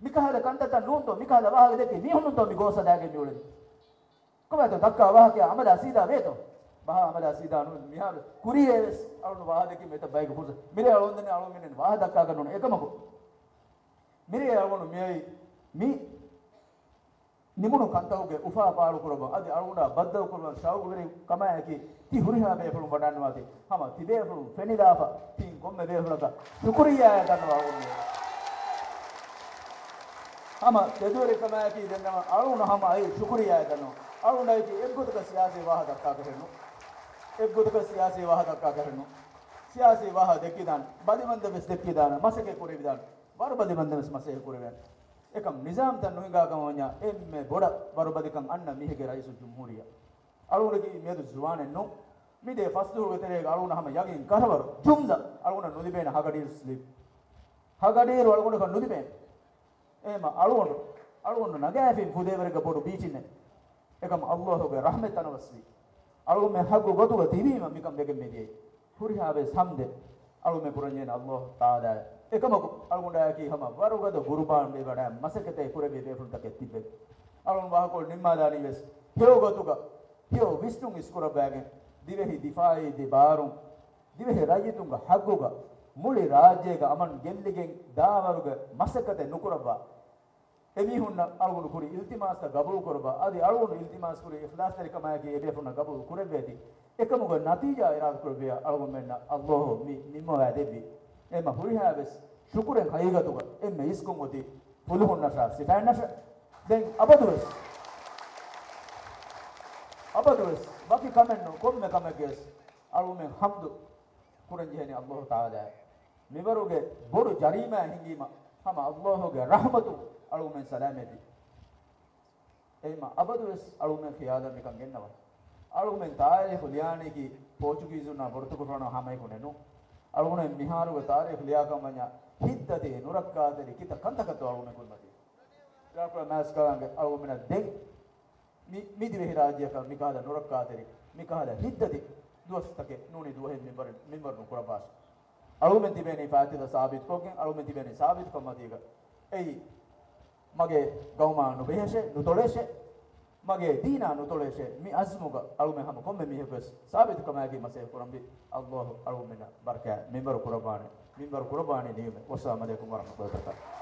මිකහල කන්තත නූන්තෝ මිකහල වහගේ දෙක්කි මිහුන්තෝ මි ගෝස දාගේ මියුලෙ කොහේද දක්කා වහකේ අමදා සීදා වේතෝ බහ අමදා සීදා නු මිහාර කුරියේස් අලුන වහ දෙකි මෙත බයික ෆොරද මිරේ අලුන් දෙන්නේ අලුන් මෙන්නේ වහ දක්කා ගන්නෝන එකමකෝ. මිරේ අලුන මෙයි. mi නිමුණු කන්තවගේ උපා පාලු කරබ අද අරුණා බද්දව කරන ශාවුගරේ කමයකි ති හුරිහා බේපලු බඩන්නවාති හම ති බේපලු ෆෙනිදාප තින් කොම්ම බේපලක සුකුරියා ගන්නවා වුණේ හම දෙදුවර කමයකි දෙන්නම අරුණ හම අයි සුකුරියා ගන්නවා. අරුණයිති එක්ගොතක සියාසේ වාහ දක්කා කරනු. එක්ගොතක සියාසේ වාහ දක්කා කරනු. සියාසේ වාහ දෙක්කිදාන බලිවන්ද වෙස් දෙක්කිදාන මසකේ කුරේවිදාන වර බලිවන්ද වෙස් මසකේ කුරේවිදාන එකම් නිසාම් තන් නොහිගාගම වඤ්ඤා එම්මේ බොඩ බරබදිකම් අන්න මිහිගේ රයිසු ජුම්හූරිය. අලුණකි මේදු ජුවානෙන් නෝ මිදේ ෆස්දු වෙතරේ අලුණ හැම යගින් කරවර. ජුම්ද අලුණ නුදිබේන හගඩීර් ස්ලිප්. හගඩීර් අලුණ කන් නුදිබේන. එම අලුණ අලුණ නගෑෆින් ෆුදේවරක බොඩු බීචින්නේ එකම් අල්ලාහගේ රහමෙත් අනවස්සී අලුණ මේ හග්ගු ගොතුව තිබීම මිකම් දෙකෙන් මෙදී හුරිහාවේ සම්දේ අලුණ මේ පුරන්නේ අල්ලාහ තාදා එකමකු අලුගුණ්ඩාය කී හම වරුගද ගුරුපාණ්ඩේ වඩා මසකතේ පුරගේ දේෆුන්ටක තිබෙ අලුන් වහකොල් නිම්මාදානී වෙස්. හේවගතුක හේව විස්තුන් ඉස්කුර බෑගෙන්. දිවෙහි දිෆායි දිබාරුන්. දිවෙහි රජතුන්ග හග්ගුග. මුලි රාජ්‍යයක අමන් ගෙල්ලිගෙන් දාවරුග මසකත නුකරබා එමිහුන්න අලුගුණු කුරි ඉල්තිමාස්ත ගබුල් කරබා. අදි අලුගුණු ඉල්තිමාස් කුරි ඉඛලාස් තරිකමාගේ එදෙෆුන්න ගබුල් කුරෙබ්බේති එකමුග නතිජා ඉරාද කරබිය අලුගුණු මෙන්න අල්ලාහ් මි නිමවා දෙබ්බී නිම්ම වැදෙබි ema hurihabes shukuren haigatuga emme iskun oti puluhun nasha sifain nasha. Den abadues abadues baki kamenno komme kameges alumen hamdu. Kuran jehani allah taala. Mibaruge bodu jarima hingima hama allahge rahmatu alumen salameti ema abadues alumen khiyada mikan gennawa. Alumen taale huliyaniki portuguese na portuguese na hamai kunenu ಅಳುಗುಣ ಮಿಹಾರುವ ತಾರೀಫ್ ಲಿಯಾಕಮನ್ಯ ಹಿದ್ದದೆ ನುರಕ್ಕಾದಲ್ಲಿ ಕಿತ ಕಂತಕತ್ತು ಅಳುಗುಣ ಕುಲ್ಮತಿ ಡಾಕ್ಟರ್ ಮ್ಯಾಸ್ ಕಳಂಗ ಅಳುಗುಮಿನ ದೆ ಮಿದಿವೆ ರಾಜ್ಯಕ ಮಿಕಾದ ನುರಕ್ಕಾದಲ್ಲಿ ಮಿಕಾದ ಹಿದ್ದದೆ ದುವಸ್ತಕ್ಕೆ ನೂನಿ ದುವಹೆ ಮಿಂಬರ್ ಮಿಂಬರ್ನು ಕುರಭಾಷ ಅಳುಗುಮೆ ದಿಬೇನಿ ಫಾತಿದ ಸಾಬೀತ್ ಕೋಕೆ ಅಳುಗುಮೆ ದಿಬೇನಿ ಸಾಬೀತ್ ಕಮ್ಮದೀಗ ಏಯ್ ಮಗೆ ಗೌಮಾನು ಬೇಹಶೆ ನುತೊಳೆಶೆ mage dina nu toleshe mi azmuga alume ham komme mi hebes sabit kamagi mase kurambi allah alumena barka minbar kurabane minbar kurabane niyme wassalamu alaikum warahmatullahi wabarakatuh